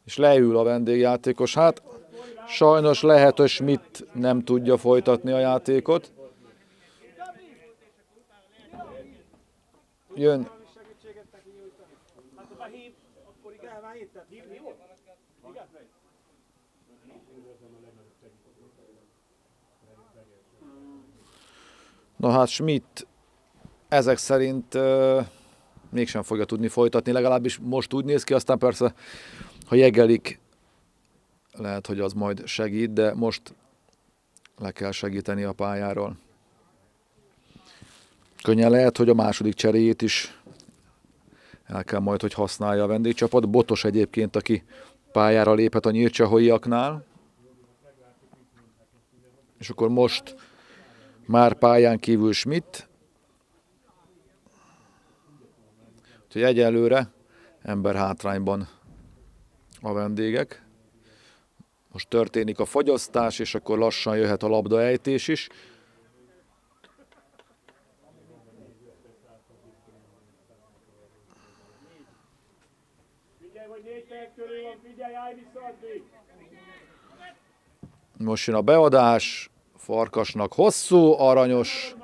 És leül a vendégjátékos. Hát sajnos lehet, hogy Schmidt nem tudja folytatni a játékot. Jön Na hát Schmidt ezek szerint uh, mégsem fogja tudni folytatni, legalábbis most úgy néz ki, aztán persze, ha jegelik, lehet, hogy az majd segít, de most le kell segíteni a pályáról. Könnyen lehet, hogy a második cseréjét is el kell majd, hogy használja a vendégcsapat. Botos egyébként, aki pályára lépett a nyírcsahoiaknál. És akkor most már pályán kívül Schmidt. Úgyhogy egyelőre ember hátrányban a vendégek. Most történik a fagyasztás, és akkor lassan jöhet a labdaejtés is. Most jön a beadás, Farkasnak hosszú, aranyos,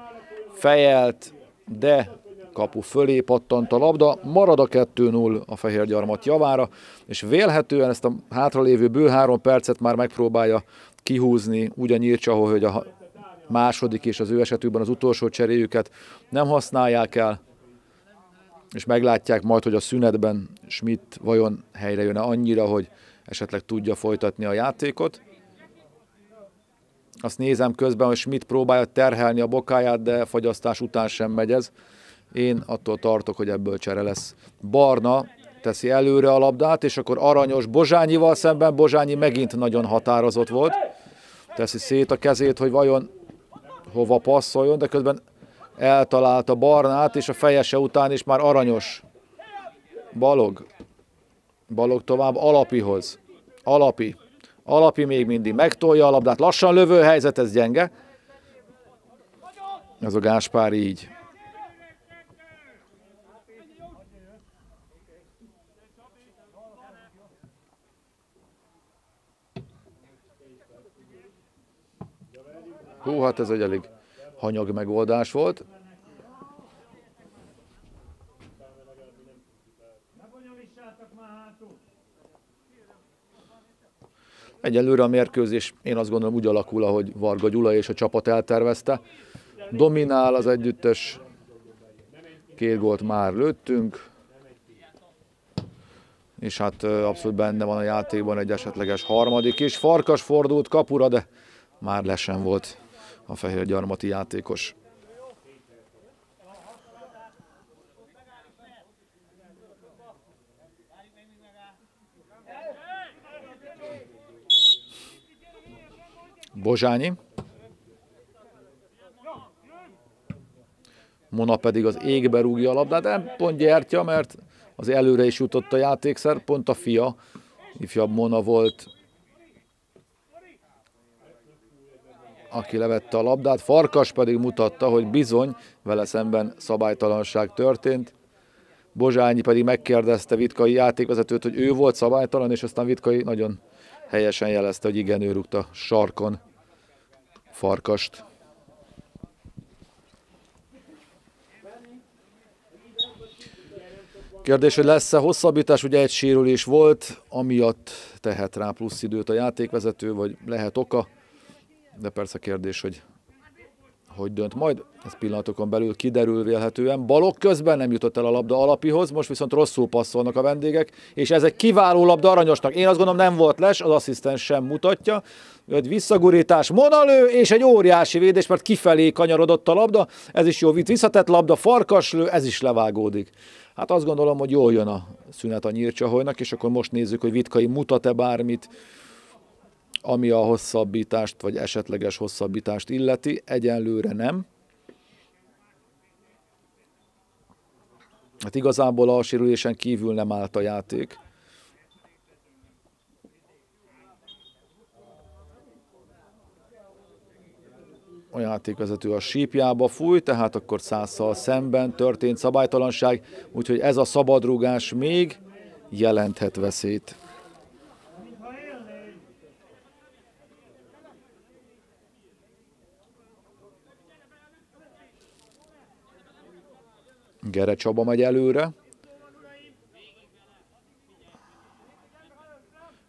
fejelt, de kapu fölé pattant a labda, marad a 2-0 a fehér gyarmat javára, és vélhetően ezt a hátralévő bő három percet már megpróbálja kihúzni, úgy a Nyírcsahó, hogy a második és az ő esetükben az utolsó cseréjüket nem használják el, és meglátják majd, hogy a szünetben Schmidt vajon helyre jön-e annyira, hogy esetleg tudja folytatni a játékot. Azt nézem közben, hogy Schmidt próbálja terhelni a bokáját, de fagyasztás után sem megy ez. Én attól tartok, hogy ebből csere lesz. Barna teszi előre a labdát, és akkor aranyos Bozsányival szemben. Bozsányi megint nagyon határozott volt. Teszi szét a kezét, hogy vajon hova passzoljon, de közben eltalálta Barnát, és a fejese után is már aranyos. Balog. Balog tovább Alapihoz. Alapi. Alapi még mindig megtolja a labdát. Lassan lövő helyzet, ez gyenge. Ez a Gáspár így. Hú, hát ez egy elég hanyag megoldás volt. Egyelőre a mérkőzés én azt gondolom úgy alakul, ahogy Varga Gyula és a csapat eltervezte. Dominál az együttes, két gólt már lőttünk, és hát abszolút benne van a játékban egy esetleges harmadik is. Farkas fordult kapura, de már lesen volt a fehér gyarmati játékos. Bozsányi. Mona pedig az égbe rúgja a labdát, nem pont gyertya, mert az előre is jutott a játékszer, pont a fia, ifjabb Mona volt, aki levette a labdát. Farkas pedig mutatta, hogy bizony vele szemben szabálytalanság történt. Bozsányi pedig megkérdezte Vitkai játékvezetőt, hogy ő volt szabálytalan, és aztán Vitkai nagyon helyesen jelezte, hogy igen, ő rúgta sarkon farkast. Kérdés, hogy lesz-e hosszabbítás, ugye egy sérülés volt, amiatt tehet rá plusz időt a játékvezető, vagy lehet oka, de persze kérdés, hogy hogy dönt majd, ez pillanatokon belül kiderül vélhetően. Balok közben nem jutott el a labda alapihoz, most viszont rosszul passzolnak a vendégek, és ez egy kiváló labda aranyosnak. Én azt gondolom nem volt les, az asszisztens sem mutatja. Egy visszagurítás, monalő, és egy óriási védés, mert kifelé kanyarodott a labda, ez is jó vitt, visszatett labda, farkaslő, ez is levágódik. Hát azt gondolom, hogy jól jön a szünet a nyírcsaholynak, és akkor most nézzük, hogy Vitkai mutat-e bármit, ami a hosszabbítást, vagy esetleges hosszabbítást illeti, egyenlőre nem. Hát igazából a sérülésen kívül nem állt a játék. a játékvezető a sípjába fúj, tehát akkor százszal szemben történt szabálytalanság, úgyhogy ez a szabadrugás még jelenthet veszélyt. Gere Csaba megy előre.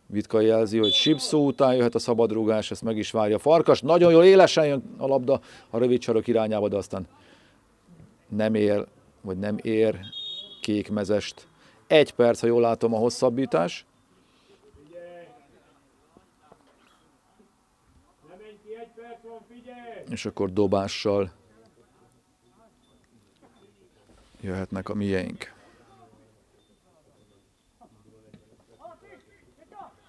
Vitka jelzi, hogy Sipszó után jöhet a szabadrúgás, ezt meg is várja Farkas. Nagyon jól élesen jön a labda a rövid sarok irányába, de aztán nem ér, vagy nem ér kékmezest. Egy perc, ha jól látom a hosszabbítás. És akkor dobással jöhetnek a mieink.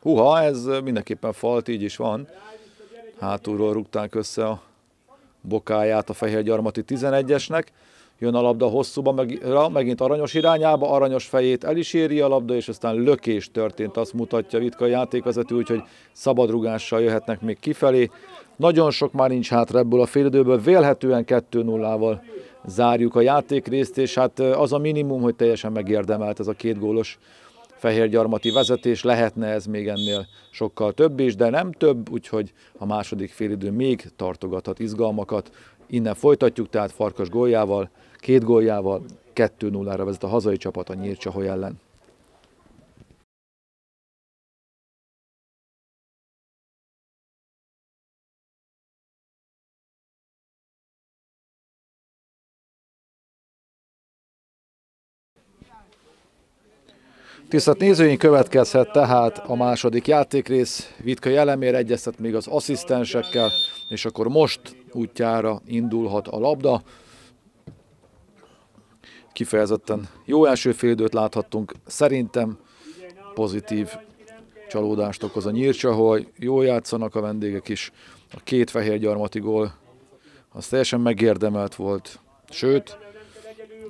Huha, ez mindenképpen falt, így is van. Hátulról rúgták össze a bokáját a fehér gyarmati 11-esnek. Jön a labda hosszúba, meg, megint aranyos irányába, aranyos fejét el is éri a labda, és aztán lökés történt, azt mutatja Vitka játékvezető, úgyhogy szabadrugással jöhetnek még kifelé. Nagyon sok már nincs hátra ebből a félidőből, vélhetően 2-0-val zárjuk a játékrészt, és hát az a minimum, hogy teljesen megérdemelt ez a két gólos fehérgyarmati vezetés, lehetne ez még ennél sokkal több is, de nem több, úgyhogy a második félidő még tartogathat izgalmakat. Innen folytatjuk, tehát Farkas góljával, két góljával, 2-0-ra vezet a hazai csapat a Nyírcsaholy ellen. 'Tisztelt nézőink, következhet tehát a második játékrész. Vitka jelemér egyeztet még az asszisztensekkel, és akkor most útjára indulhat a labda. Kifejezetten jó első félidőt láthattunk. Szerintem pozitív csalódást okoz a Nyírcsaholy. Jól játszanak a vendégek is. A két fehér gyarmati gól az teljesen megérdemelt volt. Sőt,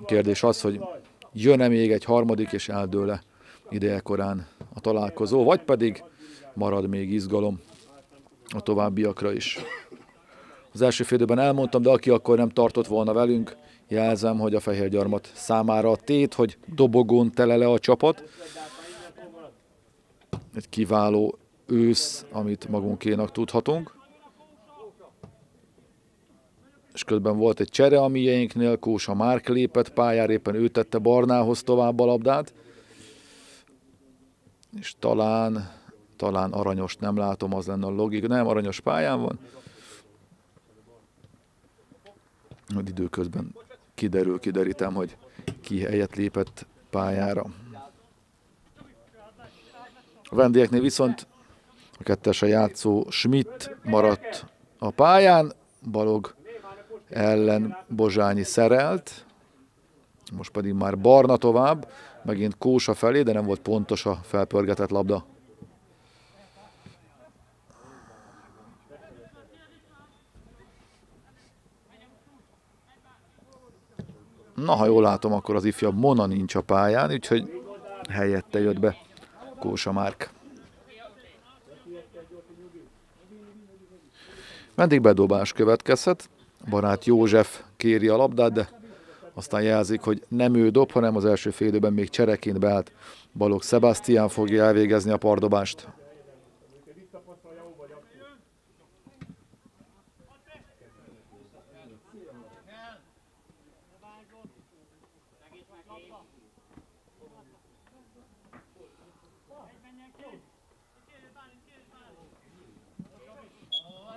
kérdés az, hogy jön-e még egy harmadik és eldőle idejekorán a találkozó, vagy pedig marad még izgalom a továbbiakra is. Az első félidőben elmondtam, de aki akkor nem tartott volna velünk, jelzem, hogy a fehér gyarmat számára a tét, hogy dobogón tele le a csapat. Egy kiváló ősz, amit magunkénak tudhatunk. És közben volt egy csere a mieinknél, Kósa Márk lépett pályára, éppen ő tette Barnához tovább a labdát és talán, talán aranyos nem látom, az lenne a logika. Nem, aranyos pályán van. Hogy időközben kiderül, kiderítem, hogy ki helyet lépett pályára. A vendégeknél viszont a kettes a játszó Schmidt maradt a pályán, Balog ellen Bozsányi szerelt, most pedig már Barna tovább, megint Kósa felé, de nem volt pontos a felpörgetett labda. Na, ha jól látom, akkor az ifjabb Mona nincs a pályán, úgyhogy helyette jött be Kósa Márk. bedobás következhet. Barát József kéri a labdát, de aztán jelzik, hogy nem ő dob, hanem az első félidőben még csereként beállt Balog Sebastian fogja elvégezni a pardobást.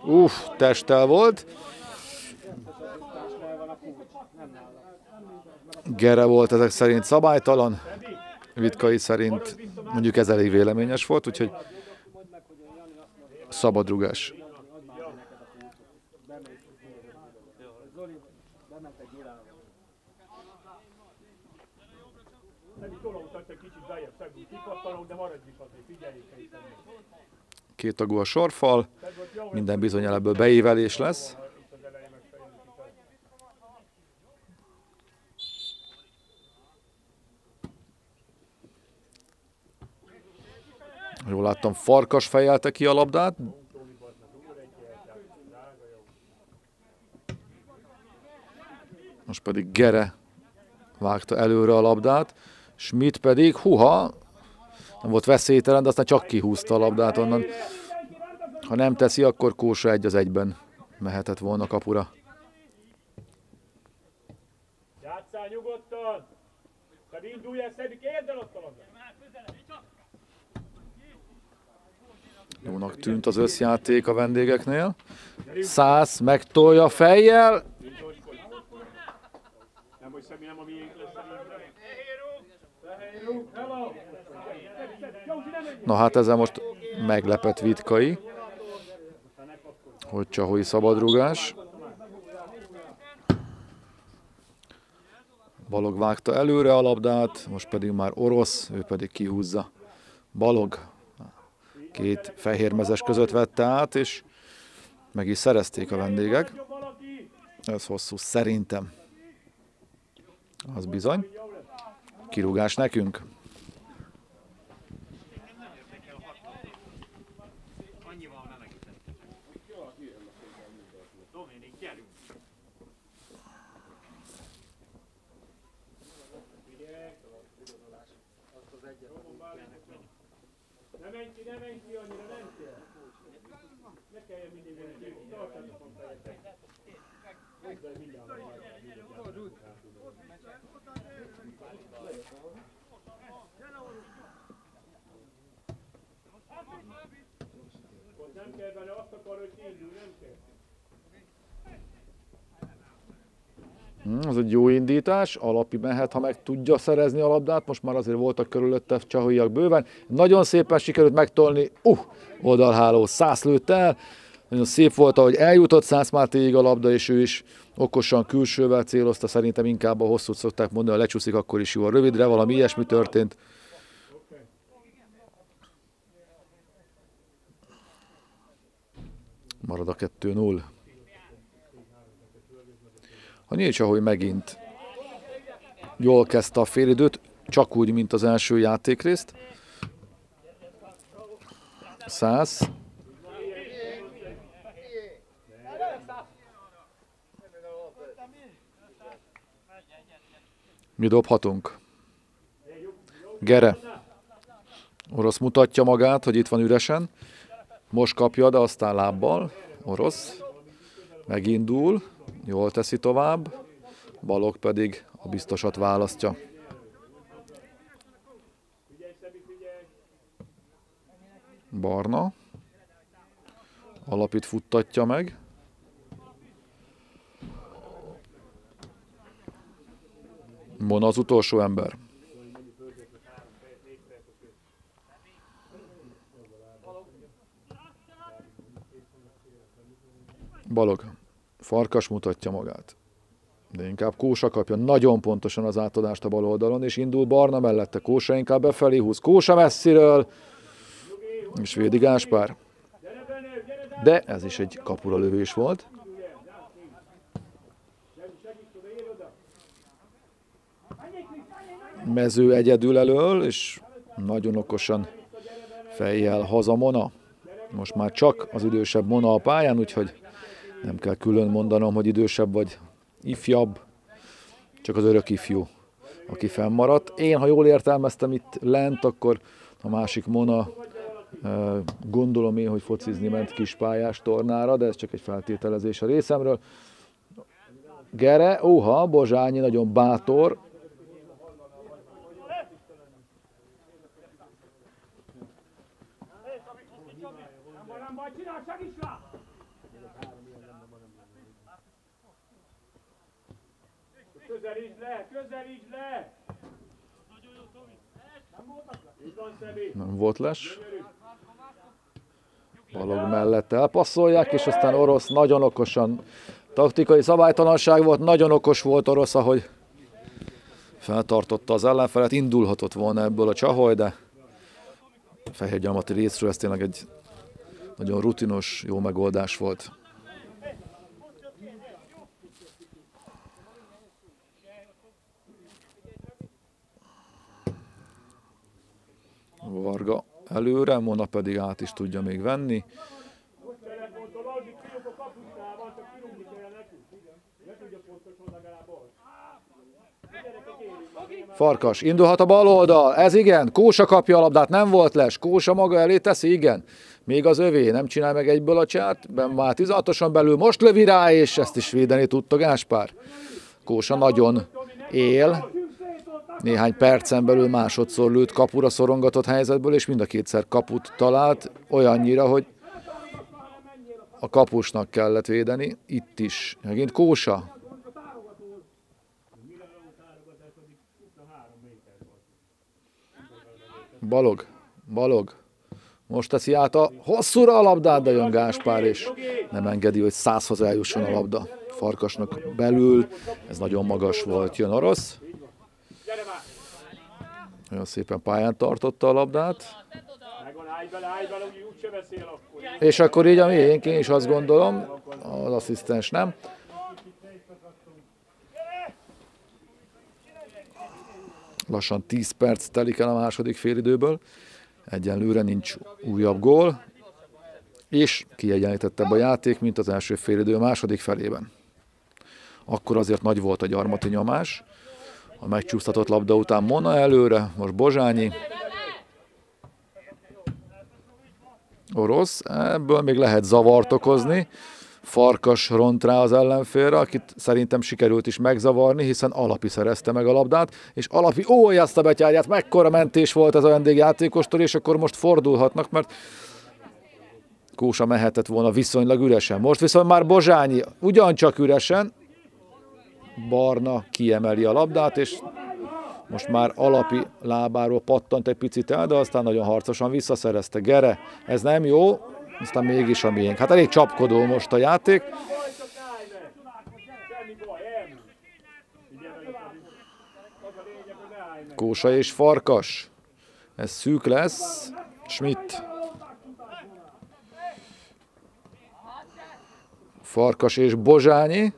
Uff, testtel volt. Gere volt ezek szerint szabálytalan, Vitkai szerint mondjuk ez elég véleményes volt, úgyhogy szabadrugás. Két tagú a sorfal, minden bizony ebből beévelés lesz. Jól láttam, farkas fejelte ki a labdát. Most pedig Gere vágta előre a labdát. Schmidt pedig, huha, nem volt veszélytelen, de aztán csak kihúzta a labdát onnan. Ha nem teszi, akkor Kósa egy az egyben mehetett volna kapura. nyugodtan. Tehát indulj el, Szebik, érd el ott a labdát. Jónak tűnt az összjáték a vendégeknél. Száz megtolja fejjel. Na hát ezzel most meglepett Vitkai, hogy Csahoyi szabadrugás. Balog vágta előre a labdát, most pedig már orosz, ő pedig kihúzza. Balog két fehérmezes között vette át, és meg is szerezték a vendégek. Ez hosszú, szerintem. Az bizony. Kirúgás nekünk. Annyival melegítettem. Dominik, gyerünk! Ne menj ki, ne menj ki annyira, nem kell. Ne kelljen mindig menni ki. Tartsatok a fejetek. Hozzá mindjárt a hajrá. Ott nem kell benne, azt akar, hogy kiindul, nem kell. Hm, Az egy jó indítás, alapi mehet, ha meg tudja szerezni a labdát, most már azért voltak körülötte csahoiak bőven. Nagyon szépen sikerült megtolni, uh, oldalháló, száz lőtt el, nagyon szép volt, ahogy eljutott Szász Mátéig a labda, és ő is okosan külsővel célozta, szerintem inkább a hosszút szokták mondani, ha lecsúszik, akkor is jó a rövidre, valami ilyesmi történt. Marad a 2-0. A Nyícs, ahogy megint jól kezdte a félidőt, csak úgy, mint az első játékrészt. 100. Mi dobhatunk? Gere. Orosz mutatja magát, hogy itt van üresen. Most kapja, de aztán lábbal. Orosz. Megindul. Jól teszi tovább. Balog pedig a biztosat választja. Barna. Alapit futtatja meg. Mona az utolsó ember. Balog. Farkas mutatja magát. De inkább Kósa kapja nagyon pontosan az átadást a bal oldalon, és indul Barna mellette. Kósa inkább befelé húz. Kósa messziről, és védi Gáspár. De ez is egy kapura lövés volt. Mező egyedül elől, és nagyon okosan fejjel haza Mona. Most már csak az idősebb Mona a pályán, úgyhogy nem kell külön mondanom, hogy idősebb vagy ifjabb, csak az örök ifjú, aki fennmaradt. Én, ha jól értelmeztem itt lent, akkor a másik Mona gondolom én, hogy focizni ment kispályás tornára, de ez csak egy feltételezés a részemről. Gere, óha, Bozsányi nagyon bátor, Nem baj, nem baj, csinál, segíts rá! Közelítsd le! Nem volt les. Balog mellett elpasszolják, és aztán orosz nagyon okosan. Taktikai szabálytalanság volt, nagyon okos volt orosz, ahogy feltartotta az ellenfelet, indulhatott volna ebből a csaholy, de fehérgyalmati részről ez tényleg egy nagyon rutinos, jó megoldás volt. Varga előre, Mona pedig át is tudja még venni. Farkas, indulhat a bal oldal, ez igen, Kósa kapja a labdát, nem volt les, Kósa maga elé teszi, igen. Még az övé, nem csinál meg egyből a csát, ben már 16-osan belül, most lövi rá, és ezt is védeni tudta Gáspár. Kósa nagyon él, néhány percen belül másodszor lőtt kapura szorongatott helyzetből, és mind a kétszer kaput talált, olyannyira, hogy a kapusnak kellett védeni, itt is. Megint Kósa. Balog, Balog. Most teszi át a hosszúra a labdát, de jön Gáspár, és nem engedi, hogy százhoz eljusson a labda. Farkasnak belül, ez nagyon magas volt, jön orosz. Nagyon szépen pályán tartotta a labdát. És akkor így a miénk, én is azt gondolom, az asszisztens nem. Lassan 10 perc telik el a második félidőből. Egyenlőre nincs újabb gól. És kiegyenlítettebb a játék, mint az első félidő második felében. Akkor azért nagy volt a gyarmati nyomás. A megcsúsztatott labda után Mona előre, most Bozsányi. Orosz, ebből még lehet zavart okozni. Farkas ront rá az ellenfélre, akit szerintem sikerült is megzavarni, hiszen Alapi szerezte meg a labdát, és Alapi, a betyárját, mekkora mentés volt ez a vendégjátékostól, és akkor most fordulhatnak, mert Kósa mehetett volna viszonylag üresen. Most viszont már Bozsányi ugyancsak üresen, Barna kiemeli a labdát, és most már alapi lábáról pattant egy picit el, de aztán nagyon harcosan visszaszerezte. Gere, ez nem jó, aztán mégis a miénk. Hát elég csapkodó most a játék. Kósa és Farkas. Ez szűk lesz. Schmidt. Farkas és Bozsányi.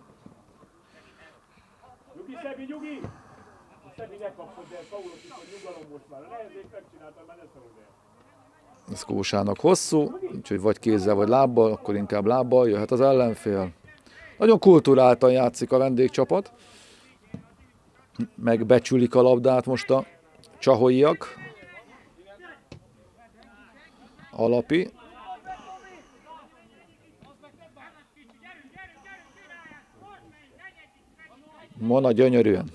Nyugi, Szebi, nyugi! Szebi, ne kapod el, Paulus is, hogy nyugalom most már. A nehezét megcsináltam, már ne szorod el. Ez Kósának hosszú, úgyhogy vagy kézzel, vagy lábbal, akkor inkább lábbal jöhet az ellenfél. Nagyon kulturáltan játszik a vendégcsapat. Megbecsülik a labdát most a csahoiak. Alapi. Mona gyönyörűen.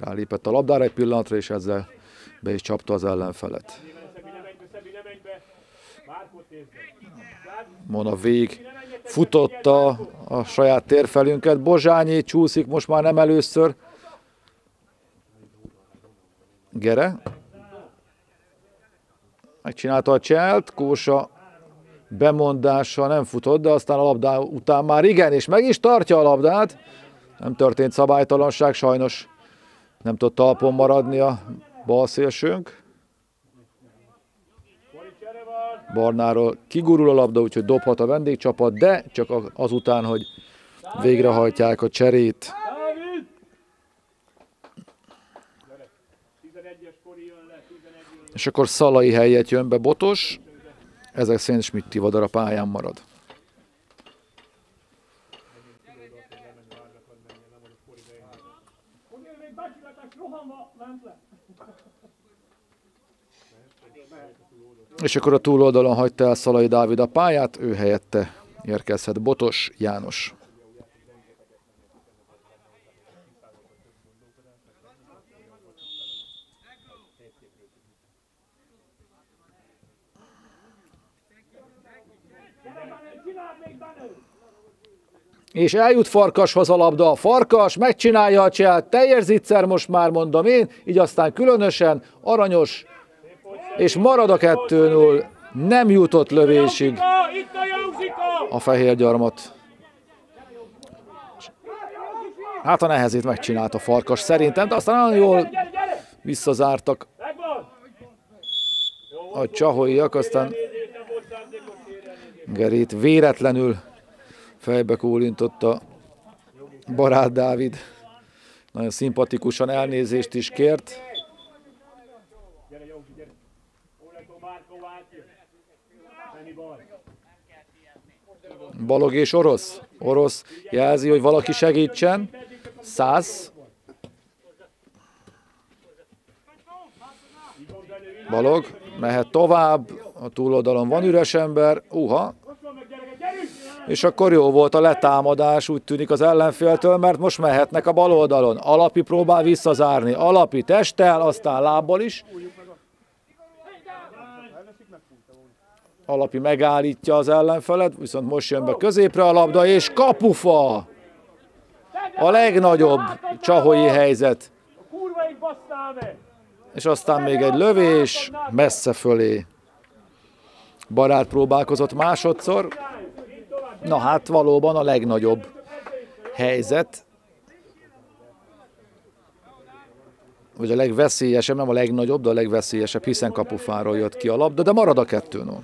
Rálépett a labdára egy pillanatra, és ezzel be is csapta az ellenfelet. Szebi, ne menj be, Szebi, ne menj be! Márkot nézd meg. Mona vég futotta a saját térfelünket. Bozsányi csúszik most már nem először. Gere. Megcsinálta a cselt, Kósa bemondása nem futott, de aztán a labdá után már igen, és meg is tartja a labdát. Nem történt szabálytalanság, sajnos nem tudott talpon maradni a balszélsőnk. Borics, erre van! Barnáról kigurul a labda, úgyhogy dobhat a vendégcsapat, de csak azután, hogy végrehajtják a cserét. Dávid! 11-es Kori jön le, 11 jön le. És akkor Szalai helyett jön be Botos, ezek szerint Schmidt Tivadar a pályán marad. Ugye még becsületes rohanva ment le. És akkor a túloldalon hagyta el Szalai Dávid a pályát, ő helyette érkezhet Botos János. És eljut Farkashoz a labda. Farkas megcsinálja a cselt, teljes most már mondom én, így aztán különösen aranyos, és marad a 2-0. Nem jutott lövésig a a fehér gyarmat. Hát a nehezét megcsinálta Farkas szerintem, de aztán nagyon jól visszazártak a csahoiak, aztán. Gerét véletlenül fejbe kólintotta barát Dávid. Nagyon szimpatikusan elnézést is kért. Gyere, Józsi, gyere! Olekó Márkó váltja. Semmi baj. Balog és orosz. Orosz jelzi, hogy valaki segítsen. Száz. Balog mehet tovább. A túloldalon van üres ember. Uha! És akkor jó volt a letámadás, úgy tűnik az ellenféltől, mert most mehetnek a bal oldalon. Alapi próbál visszazárni. Alapi testtel, aztán lábbal is. Alapi megállítja az ellenfelet, viszont most jön be középre a labda, és kapufa! A legnagyobb csahoi helyzet. És aztán még egy lövés, messze fölé. Barát próbálkozott másodszor. Na hát valóban a legnagyobb helyzet. Vagy a legveszélyesebb, nem a legnagyobb, de a legveszélyesebb, hiszen kapufáról jött ki a labda, de marad a 2 0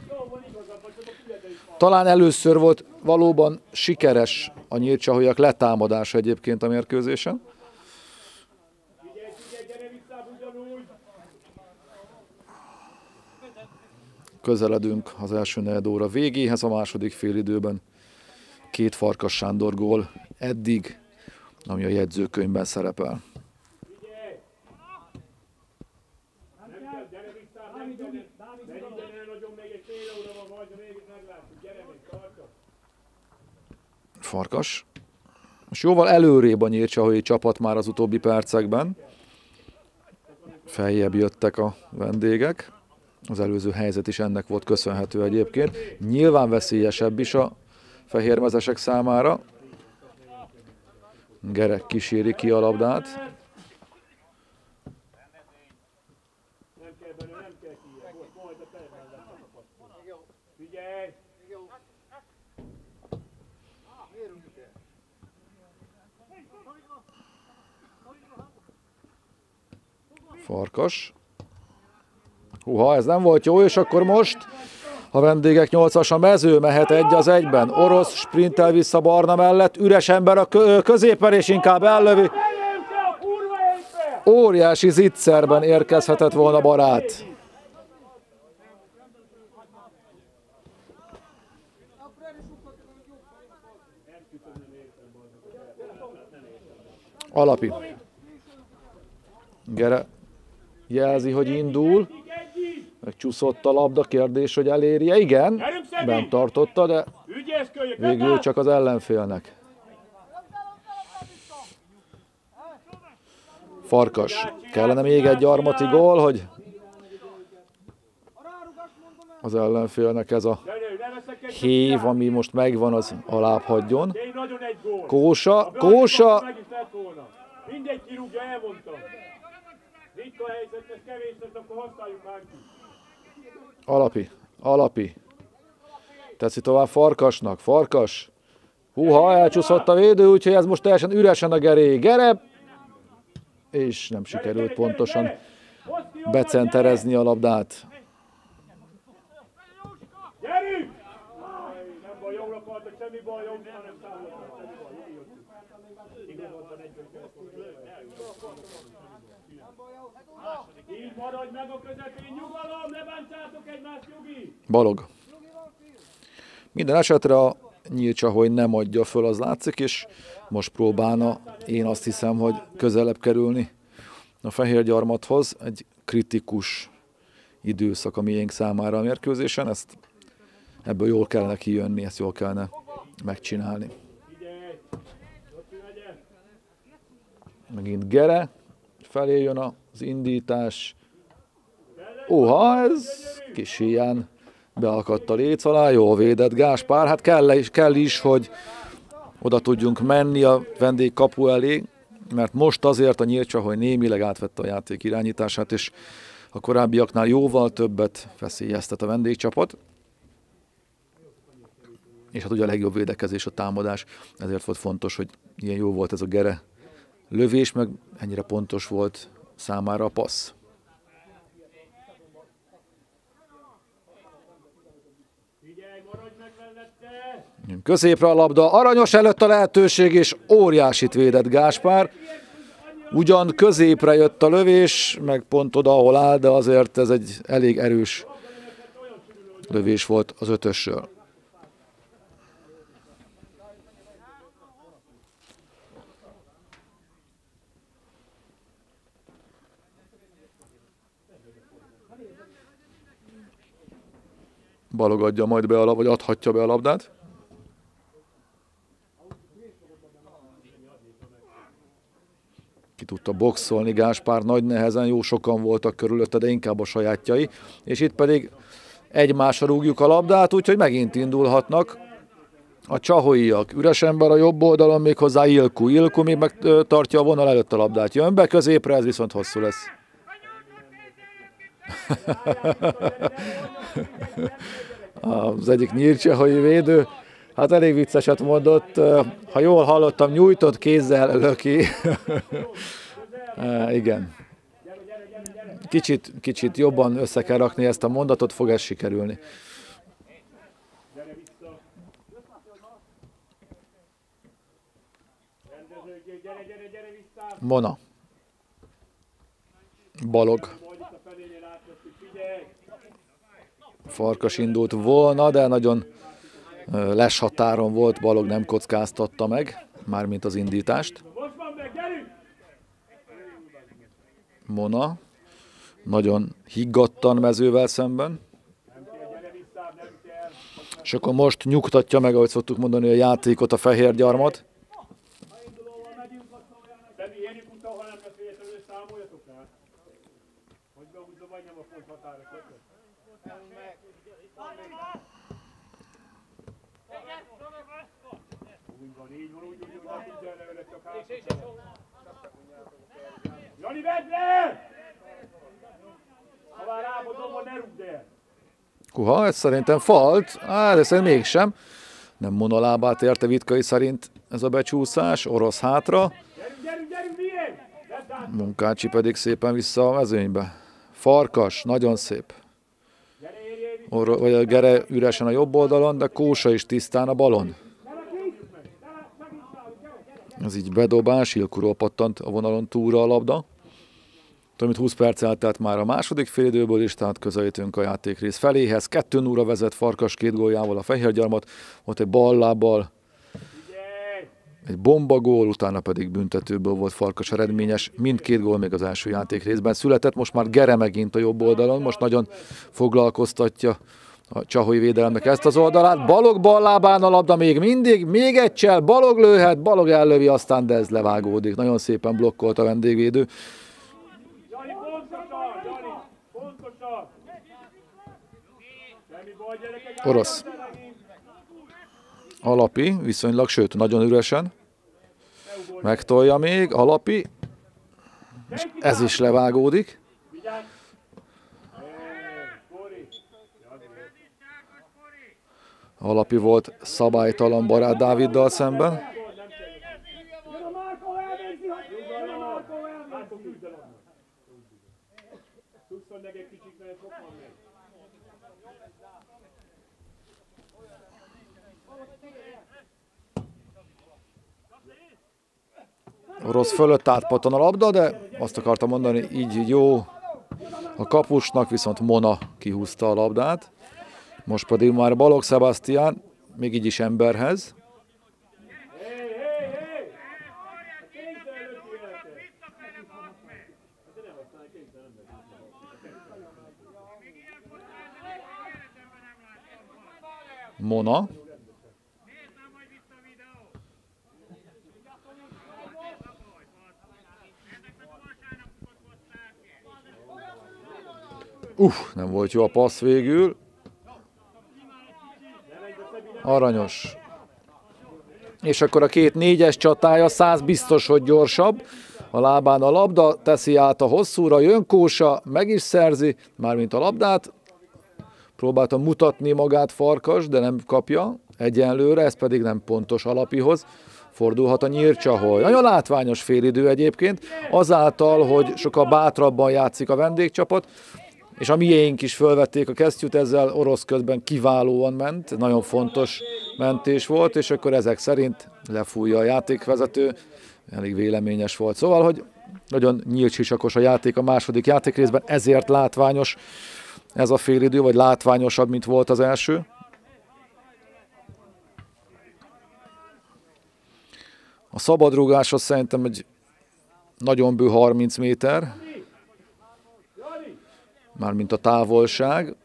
Talán először volt valóban sikeres a nyílcsaholyak letámadása egyébként a mérkőzésen. Közeledünk az első negyed óra végéhez a második félidőben. Két Farkas Sándor gól eddig, ami a jegyzőkönyvben szerepel. Figyelj! Nem kell, gyere vissza, nem kell, ne vigyen el nagyon, még egy fél óra van, majd még meglátjuk, gyere még, tartsa! Farkas. Most jóval előrébb a nyírcsahoi csapat már az utóbbi percekben. Feljebb jöttek a vendégek. Az előző helyzet is ennek volt köszönhető egyébként. Nyilván veszélyesebb is a fehérmezesek számára. Gerek kíséri ki a labdát. Nem kell belőle, nem kell ki, most majd a te mellett. Figyelj! Farkas. Húha, ez nem volt jó, és akkor most a vendégek 8-as a mező, mehet egy az egyben. Orosz sprintel vissza Barna mellett, üres ember a kö- középen, és inkább ellövi. Óriási zicserben érkezhetett volna barát. Alapi. Gere jelzi, hogy indul. Megcsúszott a labda, kérdés, hogy elérje. Igen, bent tartotta, de végül csak az ellenfélnek. Farkas. Kellene még egy gyarmati gól, hogy az ellenfélnek ez a hév, ami most megvan, az alább hagyjon. Kósa, Kósa. Mindegy kirúgja, elmondtam. Ritka helyzet, ez kevés lesz, akkor használjuk már ki. alapi, alapi. Teszi tovább Farkasnak, Farkas. Húha, elcsúszott a védő, úgyhogy ez most teljesen üresen a gerély. Gere, és nem sikerült pontosan becenterezni a labdát. Gyerünk! Nem baj, jól akartak, semmi baj, jó, nem számoltak. Semmi baj, jó jöttünk. Igazadban egy Balog. Minden esetre a Nyílcsahogy nem adja föl, az látszik, és most próbálna, én azt hiszem, hogy közelebb kerülni a fehér gyarmathoz. Egy kritikus időszak a miénk számára a mérkőzésen, ezt ebből jól kellene kijönni, ezt jól kellene megcsinálni. Megint Gere, felé jön az indítás. Óha, ez kis ilyen beakadt a léc alá, jól védett Gáspár. Hát kell is, kell is, hogy oda tudjunk menni a vendég kapu elé, mert most azért a Nyírcsa, hogy némileg átvette a játék irányítását, és a korábbiaknál jóval többet veszélyeztet a vendégcsapat. És hát ugye a legjobb védekezés a támadás, ezért volt fontos, hogy ilyen jó volt ez a Gere lövés, meg ennyire pontos volt számára a passz. Figyelj, maradj meg mellette! Középre a labda, aranyos előtt a lehetőség, és óriásit védett Gáspár. Ugyan középre jött a lövés, meg pont oda, ahol áll, de azért ez egy elég erős lövés volt az ötösről. Balog adja majd be a labdát, vagy adhatja be a labdát. Boxolni Gáspár nagy nehezen, jó sokan voltak körülötte, de inkább a sajátjai. És itt pedig egymásra rúgjuk a labdát, úgyhogy megint indulhatnak a csahoiak. Üres ember a jobb oldalon, még hozzá Ilku. Ilku még megtartja a vonal előtt a labdát. Jön be középre, ez viszont hosszú lesz. az egyik nyírcsehai védő, hát elég vicceset mondott, ha jól hallottam, nyújtott kézzel löki. Igen. Kicsit, kicsit jobban össze kell rakni ezt a mondatot, fog ez sikerülni. Mona. Balog. Farkas indult volna, de nagyon les határon volt, Balog nem kockáztatta meg, mármint az indítást. Mona, nagyon higgadtan mezővel szemben. És akkor most nyugtatja meg, ahogy szoktuk mondani, a játékot a fehér gyarmat. El! Kuha, ez szerintem falt, de szerintem mégsem. Nem monolábát érte Vitkai szerint ez a becsúszás, orosz hátra. Munkácsi pedig szépen vissza a mezőnybe. Farkas, nagyon szép. Or, vagy a Gere üresen a jobb oldalon, de Kósa is tisztán a balon. Ez így bedobás, Ilkuról pattant a vonalon túra a labda. Több mint 20 perc eltelt már a második félidőből is, tehát közelítünk a játékrész feléhez. 2 0 vezet Farkas két góljával a Fehérgyarmat, ott egy ballábbal, egy bombagól, utána pedig büntetőből volt Farkas eredményes. Mindkét gól még az első játékrészben született, most már Gere megint a jobb oldalon, most nagyon foglalkoztatja a Csaholy védelemnek ezt az oldalát. Balog bal lábán a labda még mindig, még egy csel, Balog lőhet, Balog ellövi, aztán de ez levágódik. Nagyon szépen blokkolt a vendégvédő. Jani, pontosan! Jani, pontosan! Semmi baj, gyerekek! Orosz. Alapi, viszonylag, sőt, nagyon üresen. Megtolja még, Alapi. És ez is levágódik. Alapi volt szabálytalan barát Dáviddal szemben. Jön a Márkó elvégzi, hogy jön a Márkó elvégzi! Márkó küld el onnan. Tudsz meg egy kicsit, mert sok van még. Orosz fölött átpattan a labda, de azt akartam mondani, így jó a kapusnak, viszont Mona kihúzta a labdát. Most pedig már Balog Sebastian, még így is emberhez. Mona. Uff, nem volt jó a passz végül. Aranyos. És akkor a két négyes csatája, száz biztos, hogy gyorsabb. A lábán a labda, teszi át a hosszúra, jön Kósa, meg is szerzi, mármint a labdát. Próbálta mutatni magát Farkas, de nem kapja egyenlőre, ez pedig nem pontos alapihoz. Fordulhat a nyírcsaholy. Nagyon látványos félidő egyébként, azáltal, hogy sokkal bátrabban játszik a vendégcsapat, és a miénk is fölvették a kesztyűt, ezzel orosz közben kiválóan ment, nagyon fontos mentés volt, és akkor ezek szerint lefújja a játékvezető, elég véleményes volt. Szóval, hogy nagyon nyílt sisakos a játék a második játékrészben, ezért látványos ez a félidő, vagy látványosabb, mint volt az első. A szabadrúgás az szerintem egy nagyon bő 30 méter, mármint a távolság.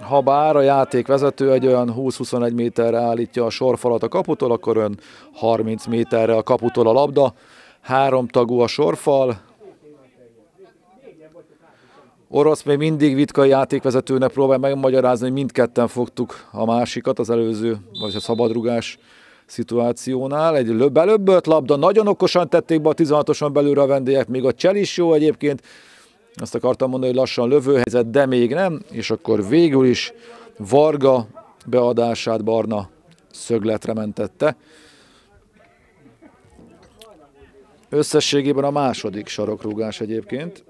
ha bár a játékvezető egy olyan 20-21 méterre állítja a sorfalat a kaputól, akkor ön 30 méterre a kaputól a labda. Három tagú a sorfal. Orosz még mindig Vitkai játékvezetőnek próbál megmagyarázni, hogy mindketten fogtuk a másikat az előző, vagy a szabadrugás szituációnál. Egy belöbbölt labda, nagyon okosan tették be a 16-oson belőle a vendégek, még a csel is jó egyébként, azt akartam mondani, hogy lassan lövőhelyzet, de még nem, és akkor végül is Varga beadását Barna szögletre mentette. Összességében a második sarokrúgás egyébként.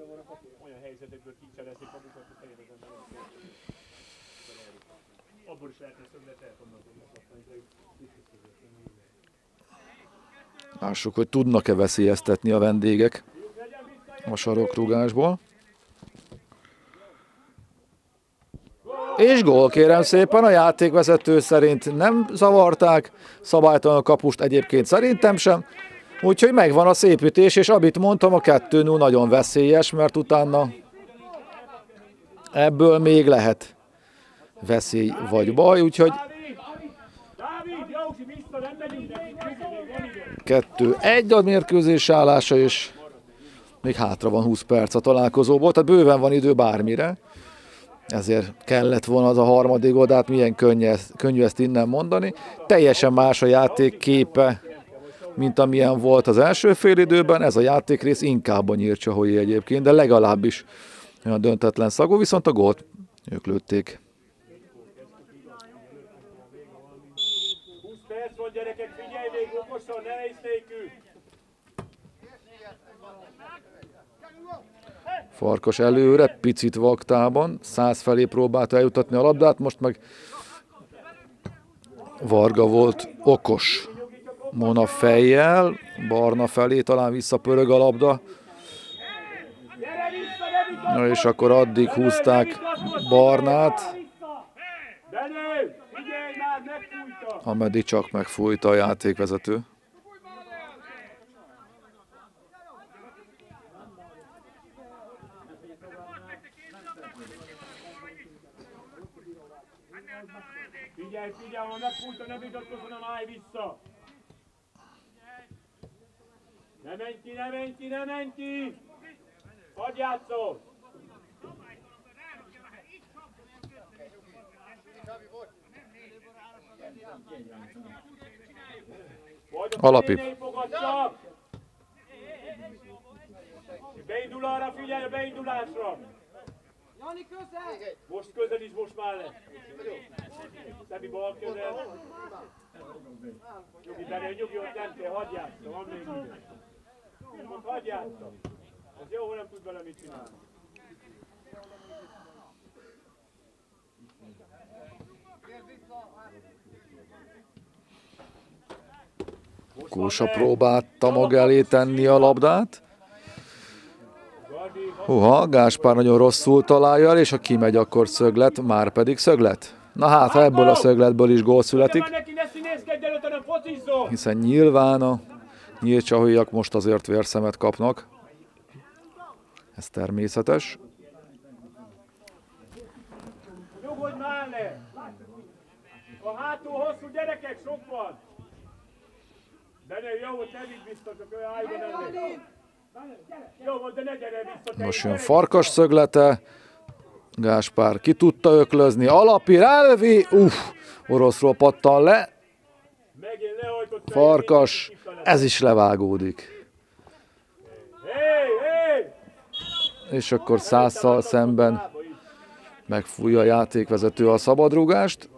Olyan helyzetekből kicselezik magukat, hogy fejében az ember. Abból is lehetne szöglet el tudnak Lássuk, hogy tudnak-e veszélyeztetni a vendégek a sarokrúgásból. És gól kérem szépen, a játékvezető szerint nem zavarták, szabálytalan a kapust egyébként szerintem sem. Úgyhogy megvan a szép ütés, és amit mondtam, a 2 nagyon veszélyes, mert utána ebből még lehet veszély vagy baj, úgyhogy 2 egy a mérkőzés állása, és még hátra van 20 perc a találkozóból, tehát bőven van idő bármire. Ezért kellett volna az a harmadik gól, milyen könnyű ezt, könnyű ezt innen mondani. Teljesen más a játék képe, mint amilyen volt az első fél időben. Ez a játék rész inkább a nyírcsahói egyébként, de legalábbis olyan döntetlen szagú, viszont a gólt ők lőtték. Farkas előre, picit vaktában, száz felé próbálta eljutatni a labdát, most meg Varga volt okos. Mona fejjel, barna felé talán visszapörög a labda. Na és akkor addig húzták Barnát, ameddig csak megfújta a játékvezető. Figyelj, figyelj, ha megfújta, ne vitatkozzon, hanem állj vissza. Ne menj ki, ne menj ki, ne menj ki! Hadd játszol! Vagy a Alapi. fejénél fogad csak! Beindul arra, figyelj a beindulásra! Jani közel! Most közelíts, most már le! Szemi bal közel! Nyugi, Benő, nyugi, ott nem kell, hadd játszom, van még idő. Most hadd játszom. Ez jó, hogy nem tud vele mit csinálni. Kósa próbálta maga elé tenni a labdát. Húha, Gáspár nagyon rosszul találja el, és ha kimegy, akkor szöglet, már pedig szöglet. Na hát, ha ebből a szögletből is gól születik, ne hiszen nyilván a nyílcsahóiak most azért vérszemet kapnak. Ez természetes. Nyugodj már le! A hátul hosszú gyerekek, sok van! Benő, jó, hogy ne vidd vissza, csak olyan álljon elé. Most jön farkas szöglete. Gáspár ki tudta öklözni. Alapi, Relvi, uff, oroszról pattan le. Farkas, ez is levágódik. És akkor százszal szemben megfújja a játékvezető a szabadrugást.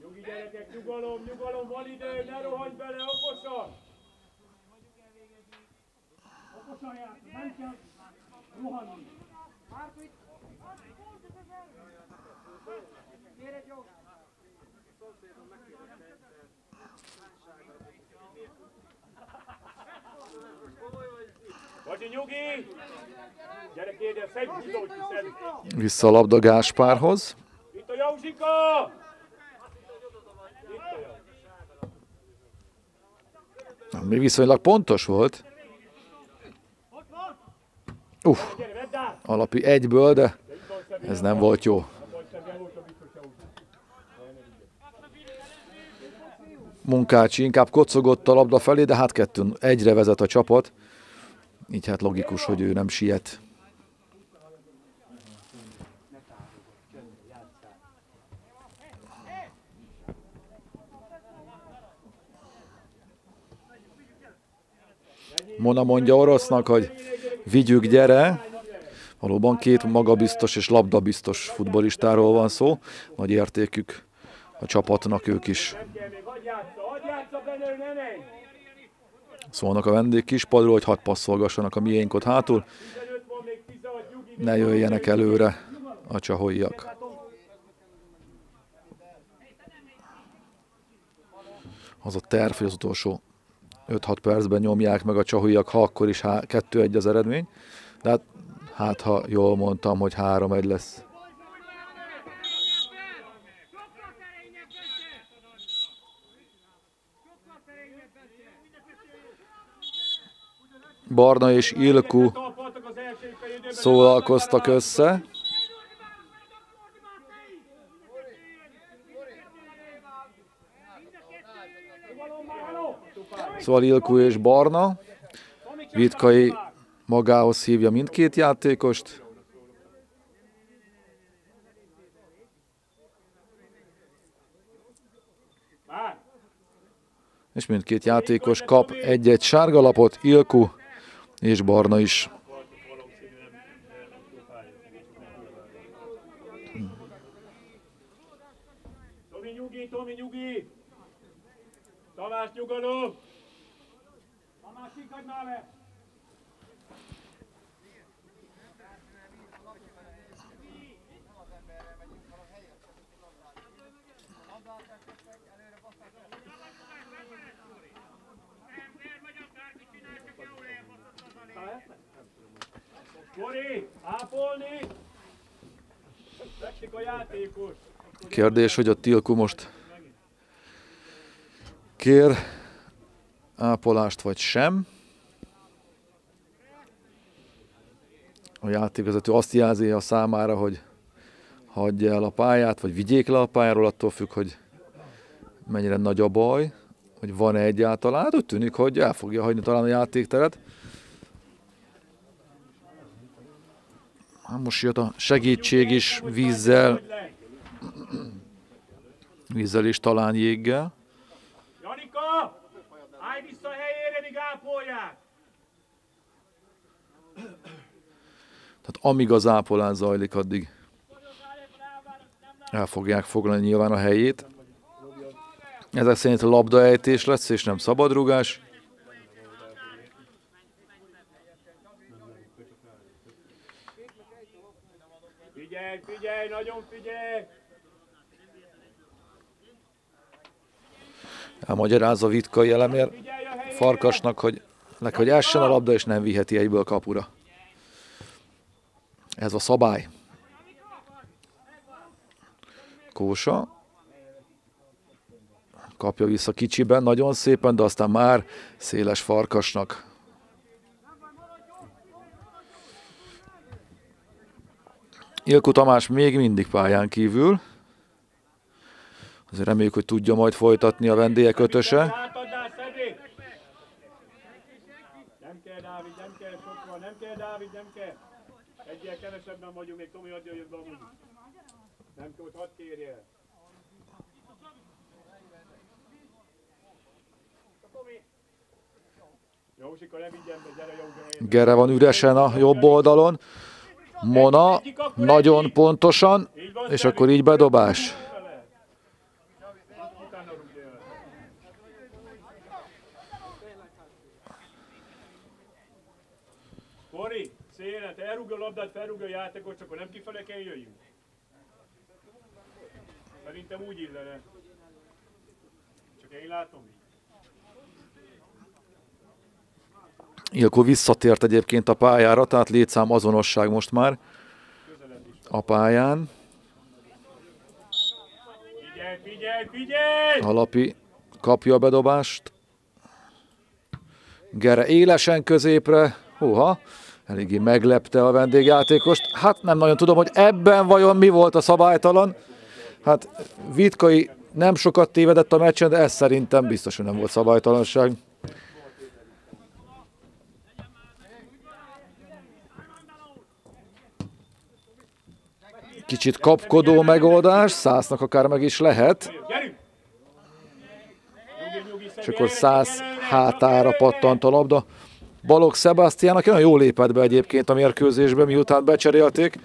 Nyugi gyerekek, nyugalom, nyugalom, van idő, ne rohanj bele, okosan! Okosan játszol, nem kell rohanni. Vagy nyugi! Gyere, kérje, szedj, húzódj, szedj! Vissza a labda Gáspárhoz. Itt a Józsika! Itt a Józsika. Mi viszonylag pontos volt. Uff, alapi egyből, de ez nem volt jó. Munkácsi inkább kocogott a labda felé, de hát kettőn egyre vezet a csapat. Így hát logikus, hogy ő nem siet. Mona mondja orosznak, hogy vigyük, gyere. Valóban két magabiztos és labdabiztos futbolistáról van szó. Nagy értékük a csapatnak ők is. Szólnak a vendég kispadról, hogy hat passzolgassanak a miénk ott hátul. 15 van, még 16, nyugi. Ne jöjjenek előre a csahoiak. Az a terv, hogy az utolsó 5-6 percben nyomják meg a csahoiak, ha akkor is 2-1 az eredmény. De hát, hát ha jól mondtam, hogy 3-1 lesz. Barna és Ilku szólalkoztak össze. Szóval Ilku és Barna. Vitkai magához hívja mindkét játékost. És mindkét játékos kap egy-egy sárgalapot, Ilku és Barna is. Tomi nyugi, Tomi nyugi! Tamás nyugalom! Tamás kikadj már le! Kori, ápolni! Veszik a játékos! Kérdés, hogy a Tilku most kér ápolást vagy sem. A játékvezető azt jelzi a számára, hogy hagyja el a pályát, vagy vigyék le a pályáról, attól függ, hogy mennyire nagy a baj, hogy van-e egyáltalán. Hát úgy tűnik, hogy el fogja hagyni talán a játékteret. Hát most jött a segítség is vízzel, vízzel és talán jéggel. Janika! Állj vissza a helyére, míg ápolják! Tehát amíg az ápolás zajlik, addig el fogják foglalni nyilván a helyét. Ezek szerint labdaejtés lesz, és nem szabadrugás. Figyelj, figyelj, nagyon figyelj! Elmagyarázza Vitkai elemér! Farkasnak, hogy, hogy essen a labda, és nem viheti egyből kapura. Ez a szabály. Kósa. Kapja vissza kicsiben, nagyon szépen, de aztán már széles farkasnak. Ilku Tamás még mindig pályán kívül. Azért reméljük, hogy tudja majd folytatni a vendégek ötöse. Nem kell, Dávid, nem kell. Egyel kevesebben vagyunk, még Tomi adja jött be amúgy. Nem kell, hogy hadd kérje. Jósika, ne vigyen be, gyere Józsa. Gere van üresen a jobb oldalon. Mona nagyon pontosan, és akkor így bedobás. Utána rúgja el. Kori, szélen, te elrúgja a labdát, felrúgja a játékot, csak akkor nem kifele kell jöjjünk. Szerintem úgy illene. Csak én látom így. Ilko visszatért egyébként a pályára, tehát létszám azonosság most már a pályán. Figyelj, figyelj, figyelj! Alapi kapja a bedobást. Gere élesen középre. Húha, eléggé meglepte a vendégjátékost. Hát nem nagyon tudom, hogy ebben vajon mi volt a szabálytalan. Hát Vitkai nem sokat tévedett a meccsen, de ez szerintem biztos, hogy nem volt szabálytalanság. Kicsit kapkodó megoldás, szásznak akár meg is lehet. És akkor száz hátára pattant a labda. Balog Sebastian, aki nagyon jól lépett be egyébként a mérkőzésbe, miután becserélték.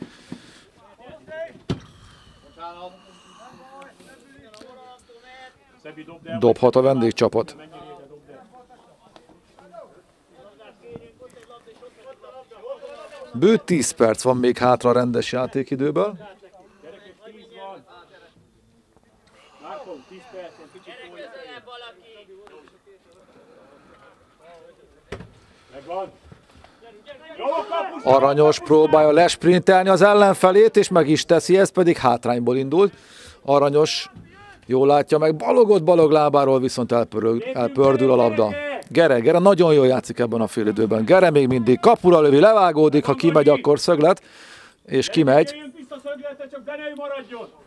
Dobhat a vendégcsapat. Bő 10 perc van még hátra a rendes játékidőből. Gyerekek, 10 van. Márkon, 10 perc van, kicsit tolja. Megvan. Jó a kapus! Aranyos próbálja lesprintelni az ellenfelét, és meg is teszi, ez pedig hátrányból indult. Aranyos jól látja meg, balogott balog lábáról viszont elpörög, elpördül a labda. Gere, Gere nagyon jól játszik ebben a félidőben. Gere még mindig kapura lövi, levágódik, ha kimegy, akkor szöglet, és kimegy.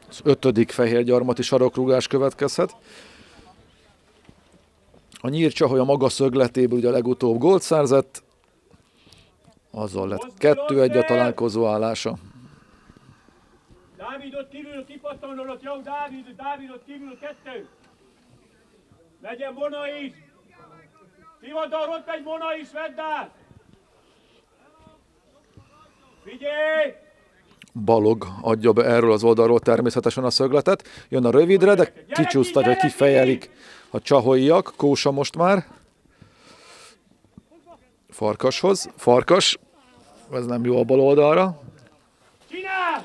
Az ötödik fehér gyarmati sarokrúgás következhet. A nyírcsa, hogy a maga szögletéből ugye a legutóbb gólt szerzett, azzal lett kettő egy a találkozó állása. Dávidot kívül, kipattanolott, jó, Dávid, Dávidot kívül, kettő. Legyen Mona is. Tivadar, ott egy Mona is, vedd át. Figyelj! Balog adja be erről az oldalról természetesen a szögletet. Jön a rövidre, de kicsúsztatja, hogy kifejelik a csahoiak. Kósa most már. Farkashoz. Farkas. Ez nem jó a bal oldalra. Csinál!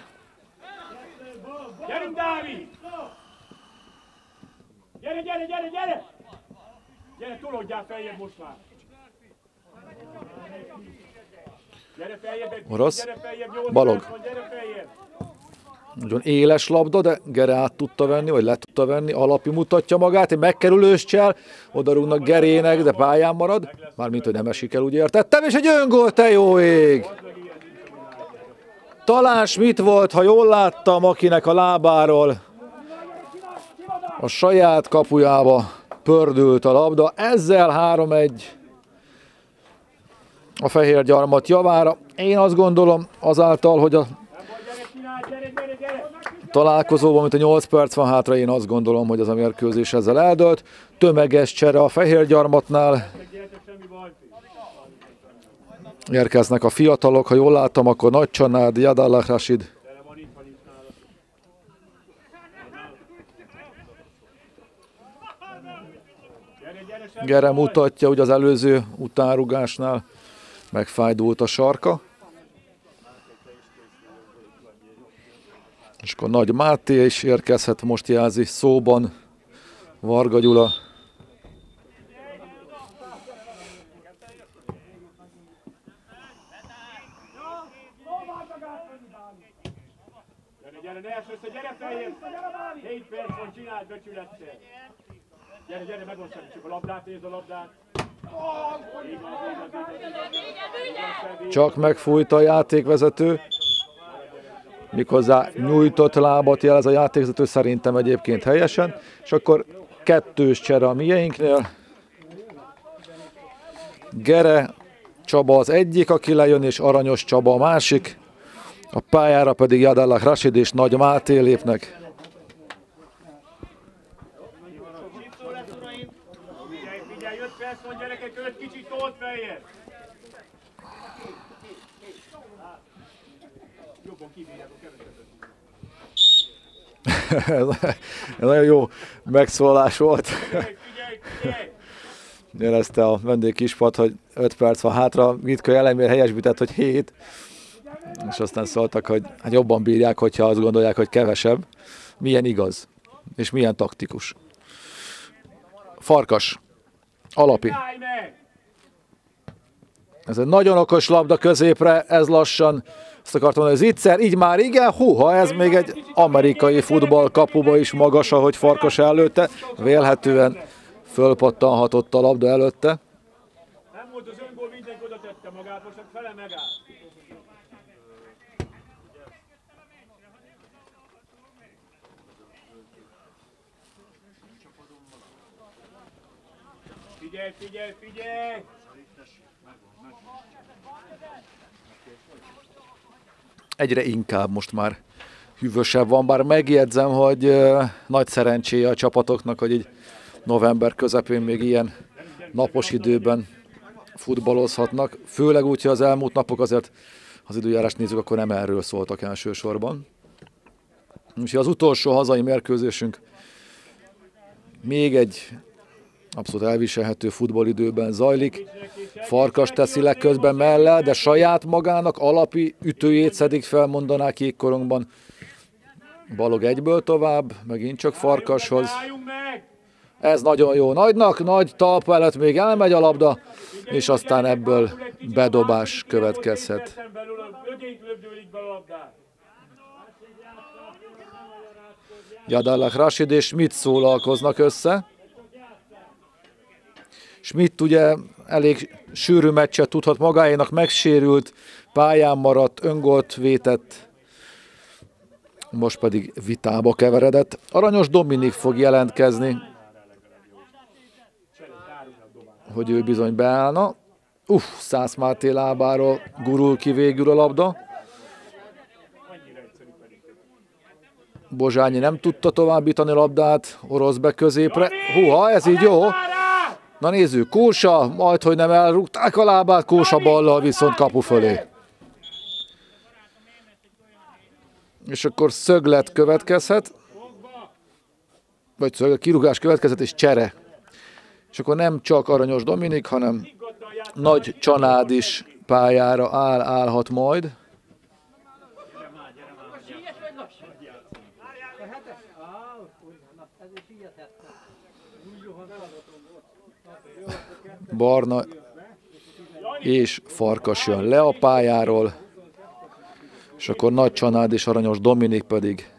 Gyerünk, Dávid! Gyere, gyere, gyere, gyere! Gyere, tolódjál feljebb most már! Gyere feljebb, Orosz. gyere feljebb, nyolc Balog. gyere feljebb! Nagyon éles labda, de Gere át tudta venni, vagy le tudta venni. Alapi mutatja magát, egy megkerülős csel. Oda rúgnak Gerének, de pályán marad. Mármint, hogy nem esik el, úgy értettem. És egy öngól, te jó ég! Talán mit volt, ha jól láttam, akinek a lábáról a saját kapujába pördült a labda. Ezzel 3-1 a fehér gyarmat javára. Én azt gondolom azáltal, hogy a találkozóban, mint a 8 perc van hátra, én azt gondolom, hogy az a mérkőzés ezzel eldőlt. Tömeges csere a fehér gyarmatnál. Érkeznek a fiatalok, ha jól láttam, akkor Nagy Csanád, Jadallah Rashid. Gere mutatja, hogy az előző utánrugásnál megfájdult a sarka. És akkor Nagy Máté is érkezhet, most jelzi szóban Varga Gyula. Gyere, gyere, csak a labdát, nézd a labdát! Megfújta a játékvezető. Méghozzá nyújtott lábat jelez a játékvezető szerintem egyébként helyesen. És akkor kettős csere a mieinknél. Gere Csaba az egyik, aki lejön, és Aranyos Csaba a másik. A pályára pedig Jadallah Rashid és Nagy Máté lépnek. Figyelj, figyelj, 5 perc van, gyerekek, 5 kicsit tolt feljebb! Jobban kibírják a kevesebbet. Ez nagyon jó megszólás volt. Érezte a vendég kispad, hogy 5 perc van hátra, Vitka elemér helyesbített, hogy 7, és aztán szóltak, hogy hát jobban bírják, hogyha azt gondolják, hogy kevesebb. Milyen igaz, és milyen taktikus. Farkas, alapi. Ez egy nagyon okos labda középre, ez lassan, azt akartam mondani, hogy zicser, így már igen, húha, ez még egy amerikai futball kapuba is magas, ahogy Farkas előtte, vélhetően fölpattanhatott a labda előtte. Nem volt az öngól, mindenki oda tette magát, most fele megáll. Figyelj, figyelj, figyelj! Egyre inkább most már hűvösebb van, bár megjegyzem, hogy nagy szerencséje a csapatoknak, hogy így november közepén még ilyen napos időben futballozhatnak. Főleg úgy, hogy az elmúlt napok azért az időjárást nézzük, akkor nem erről szóltak elsősorban. Úgyhogy az utolsó hazai mérkőzésünk még egy abszolút elviselhető futballidőben zajlik. Farkas teszi le közben mellé, de saját magának alapi ütőjét szedik fel, mondaná kékkorongban. Balog egyből tovább, megint csak Farkashoz. Ez nagyon jó. Nagynak, nagy talpa előtt még elmegy a labda, és aztán ebből bedobás következhet. Jadallak Rashid és Schmidt szólalkoznak össze. Schmidt ugye elég sűrű meccset tudhat magáénak, megsérült, pályán maradt, öngolt vétett, most pedig vitába keveredett. Aranyos Dominik fog jelentkezni, hogy ő bizony beállna. Uff, Szász Máté lábáról gurul ki végül a labda. Bozsányi nem tudta továbbítani a labdát, orosz be középre. Húha, ez így jó. Na nézzük, Kósa, majd hogy nem elrúgták a lábát, Kósa ballal viszont kapu fölé. És akkor szöglet következhet. Vagy szöglet, kirúgás következhet és csere. És akkor nem csak Aranyos Dominik, hanem Nagy Csanád is pályára áll, állhat majd. Barna és Farkas jön le a pályáról, és akkor Nagy Csanád és Aranyos Dominik pedig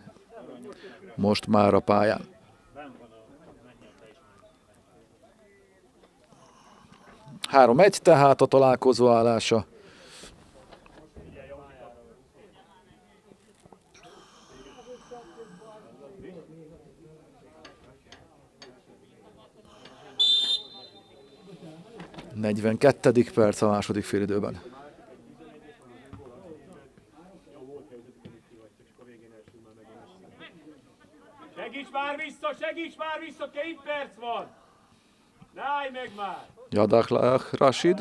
most már a pályán. Három egy tehát a találkozó állása. Negyvenkettedik perc a második félidőben. Segíts már vissza, segíts már vissza, két perc van! Ne állj meg már! Jadaklach Rashid,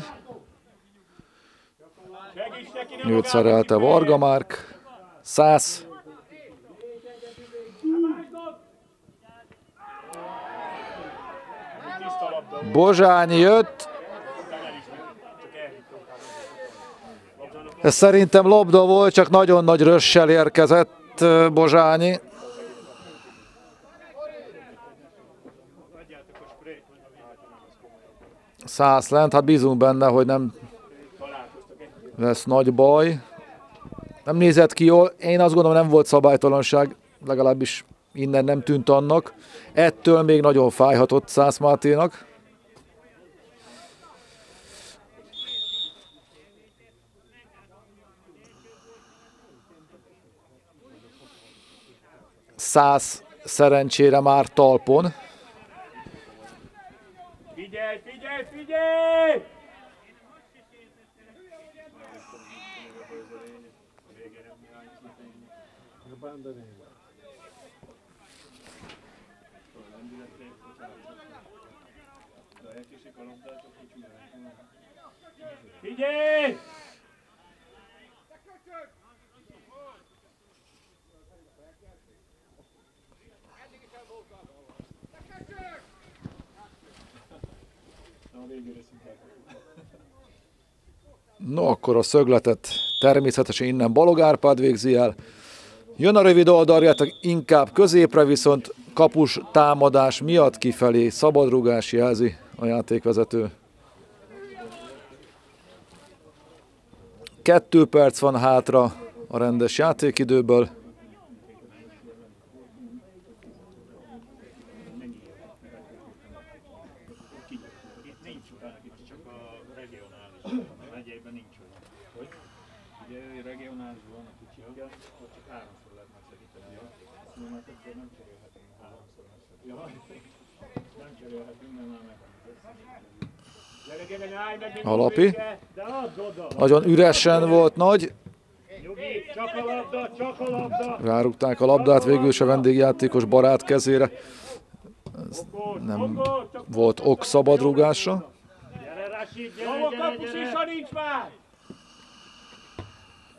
szerelte kifelé. Varga Márk, Szász, Tiszta labda volt, Bozsányi jött, csak elhittem. Ez szerintem labda volt, csak nagyon nagy rössel érkezett Bozsányi. Szász lent, hát bízunk benne, hogy nem lesz nagy baj. Nem nézett ki jól, én azt gondolom nem volt szabálytalanság, legalábbis innen nem tűnt annak. Ettől még nagyon fájhatott Szász Máténak. Szász szerencsére már talpon. Figyelj, figyelj, figyelj! Figyelj! No, akkor a szögletet természetesen innen Balog Árpád végzi el. Jön a rövid oldaljátok inkább középre, viszont kapus támadás miatt kifelé szabadrugás jelzi a játékvezető. Kettő perc van hátra a rendes játékidőből. Itt nincs utána, itt csak a regionális. A megyei Ugye ő regionálisban van a kicsikkel, ott csak háromszor lehet megszakítani a játékot. Azt mondom, hogy akkor nem cserélhetünk, ha háromszor megszakítani. Nem cserélhetünk, mert már megvan az összes. Gyere, gyere, állj meg, még Alapi. Nagyon üresen volt nagy, rárugták a labdát végül is a vendégjátékos barát kezére. Okos, Nem volt ok már!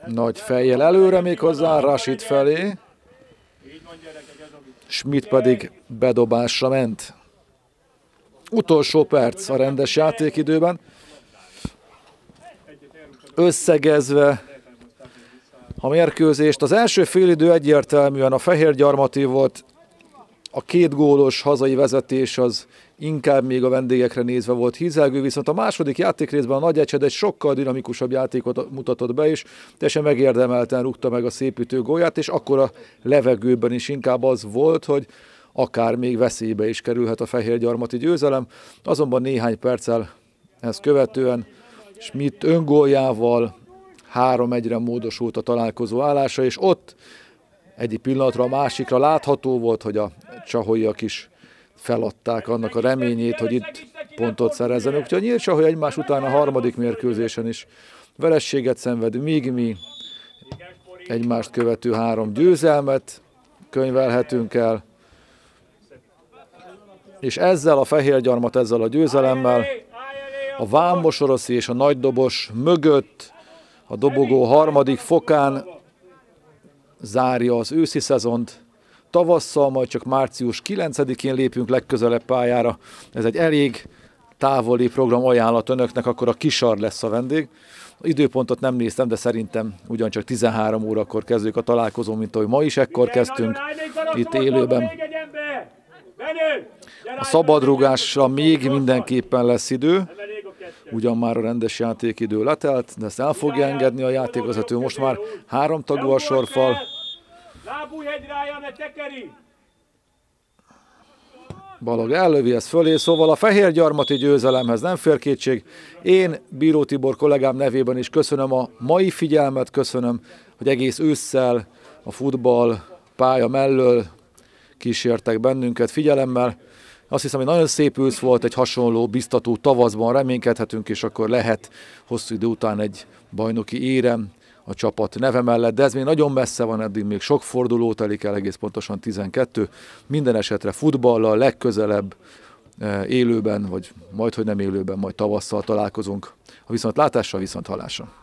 Nagy fejjel előre még hozzá, Rashid felé. Így van, gyerekek, ez a vicc. Schmidt pedig bedobásra ment. Utolsó perc a rendes játékidőben. Összegezve a mérkőzést. Az első félidő egyértelműen a fehér gyarmati volt. A két gólos hazai vezetés az inkább még a vendégekre nézve volt hízelgő, viszont a második játékrészben a nagy ecsed egy sokkal dinamikusabb játékot mutatott be, és teljesen megérdemelten rúgta meg a szépítő gólját, és akkor a levegőben is inkább az volt, hogy akár még veszélybe is kerülhet a fehér gyarmati győzelem, azonban néhány perccel ezt követően Schmidt öngóljával 3-1-re módosult a találkozó állása, és ott egyik pillanatra a másikra látható volt, hogy a csaholyak is feladták annak a reményét, hogy itt pontot szerezzenek. Úgyhogy nyílt Csaholy egymás után a harmadik mérkőzésen is verességet szenved, míg mi egymást követő három győzelmet könyvelhetünk el. És ezzel a fehér gyarmat, ezzel a győzelemmel a Vámosorosi és a Nagydobos mögött a dobogó harmadik fokán zárja az őszi szezont. Tavasszal majd csak március 9-én lépünk legközelebb pályára. Ez egy elég távoli program ajánlat önöknek, akkor a Kisar lesz a vendég. A időpontot nem néztem, de szerintem ugyancsak 13 órakor kezdődik a találkozó, mint ahogy ma is ekkor kezdtünk itt élőben. A szabadrugásra még mindenképpen lesz idő, ugyan már a rendes játékidő letelt, de ezt el fogja engedni a játékvezető. Most már három tagú a sorfal, Lábújhegyrája, ne tekeri! Balag ellövi ezt fölé, szóval a fehér gyarmati győzelemhez nem fér kétség. Én Bíró Tibor kollégám nevében is köszönöm a mai figyelmet, köszönöm, hogy egész ősszel a futball pálya mellől kísértek bennünket figyelemmel. Azt hiszem, hogy nagyon szép ősz volt, egy hasonló biztató tavaszban reménykedhetünk, és akkor lehet hosszú idő után egy bajnoki érem a csapat neve mellett, de ez még nagyon messze van, eddig még sok forduló telik el, egész pontosan 12. Minden esetre futballal legközelebb eh, élőben, vagy majd, hogy nem élőben, majd tavasszal találkozunk. A viszont látásra, viszont halásra.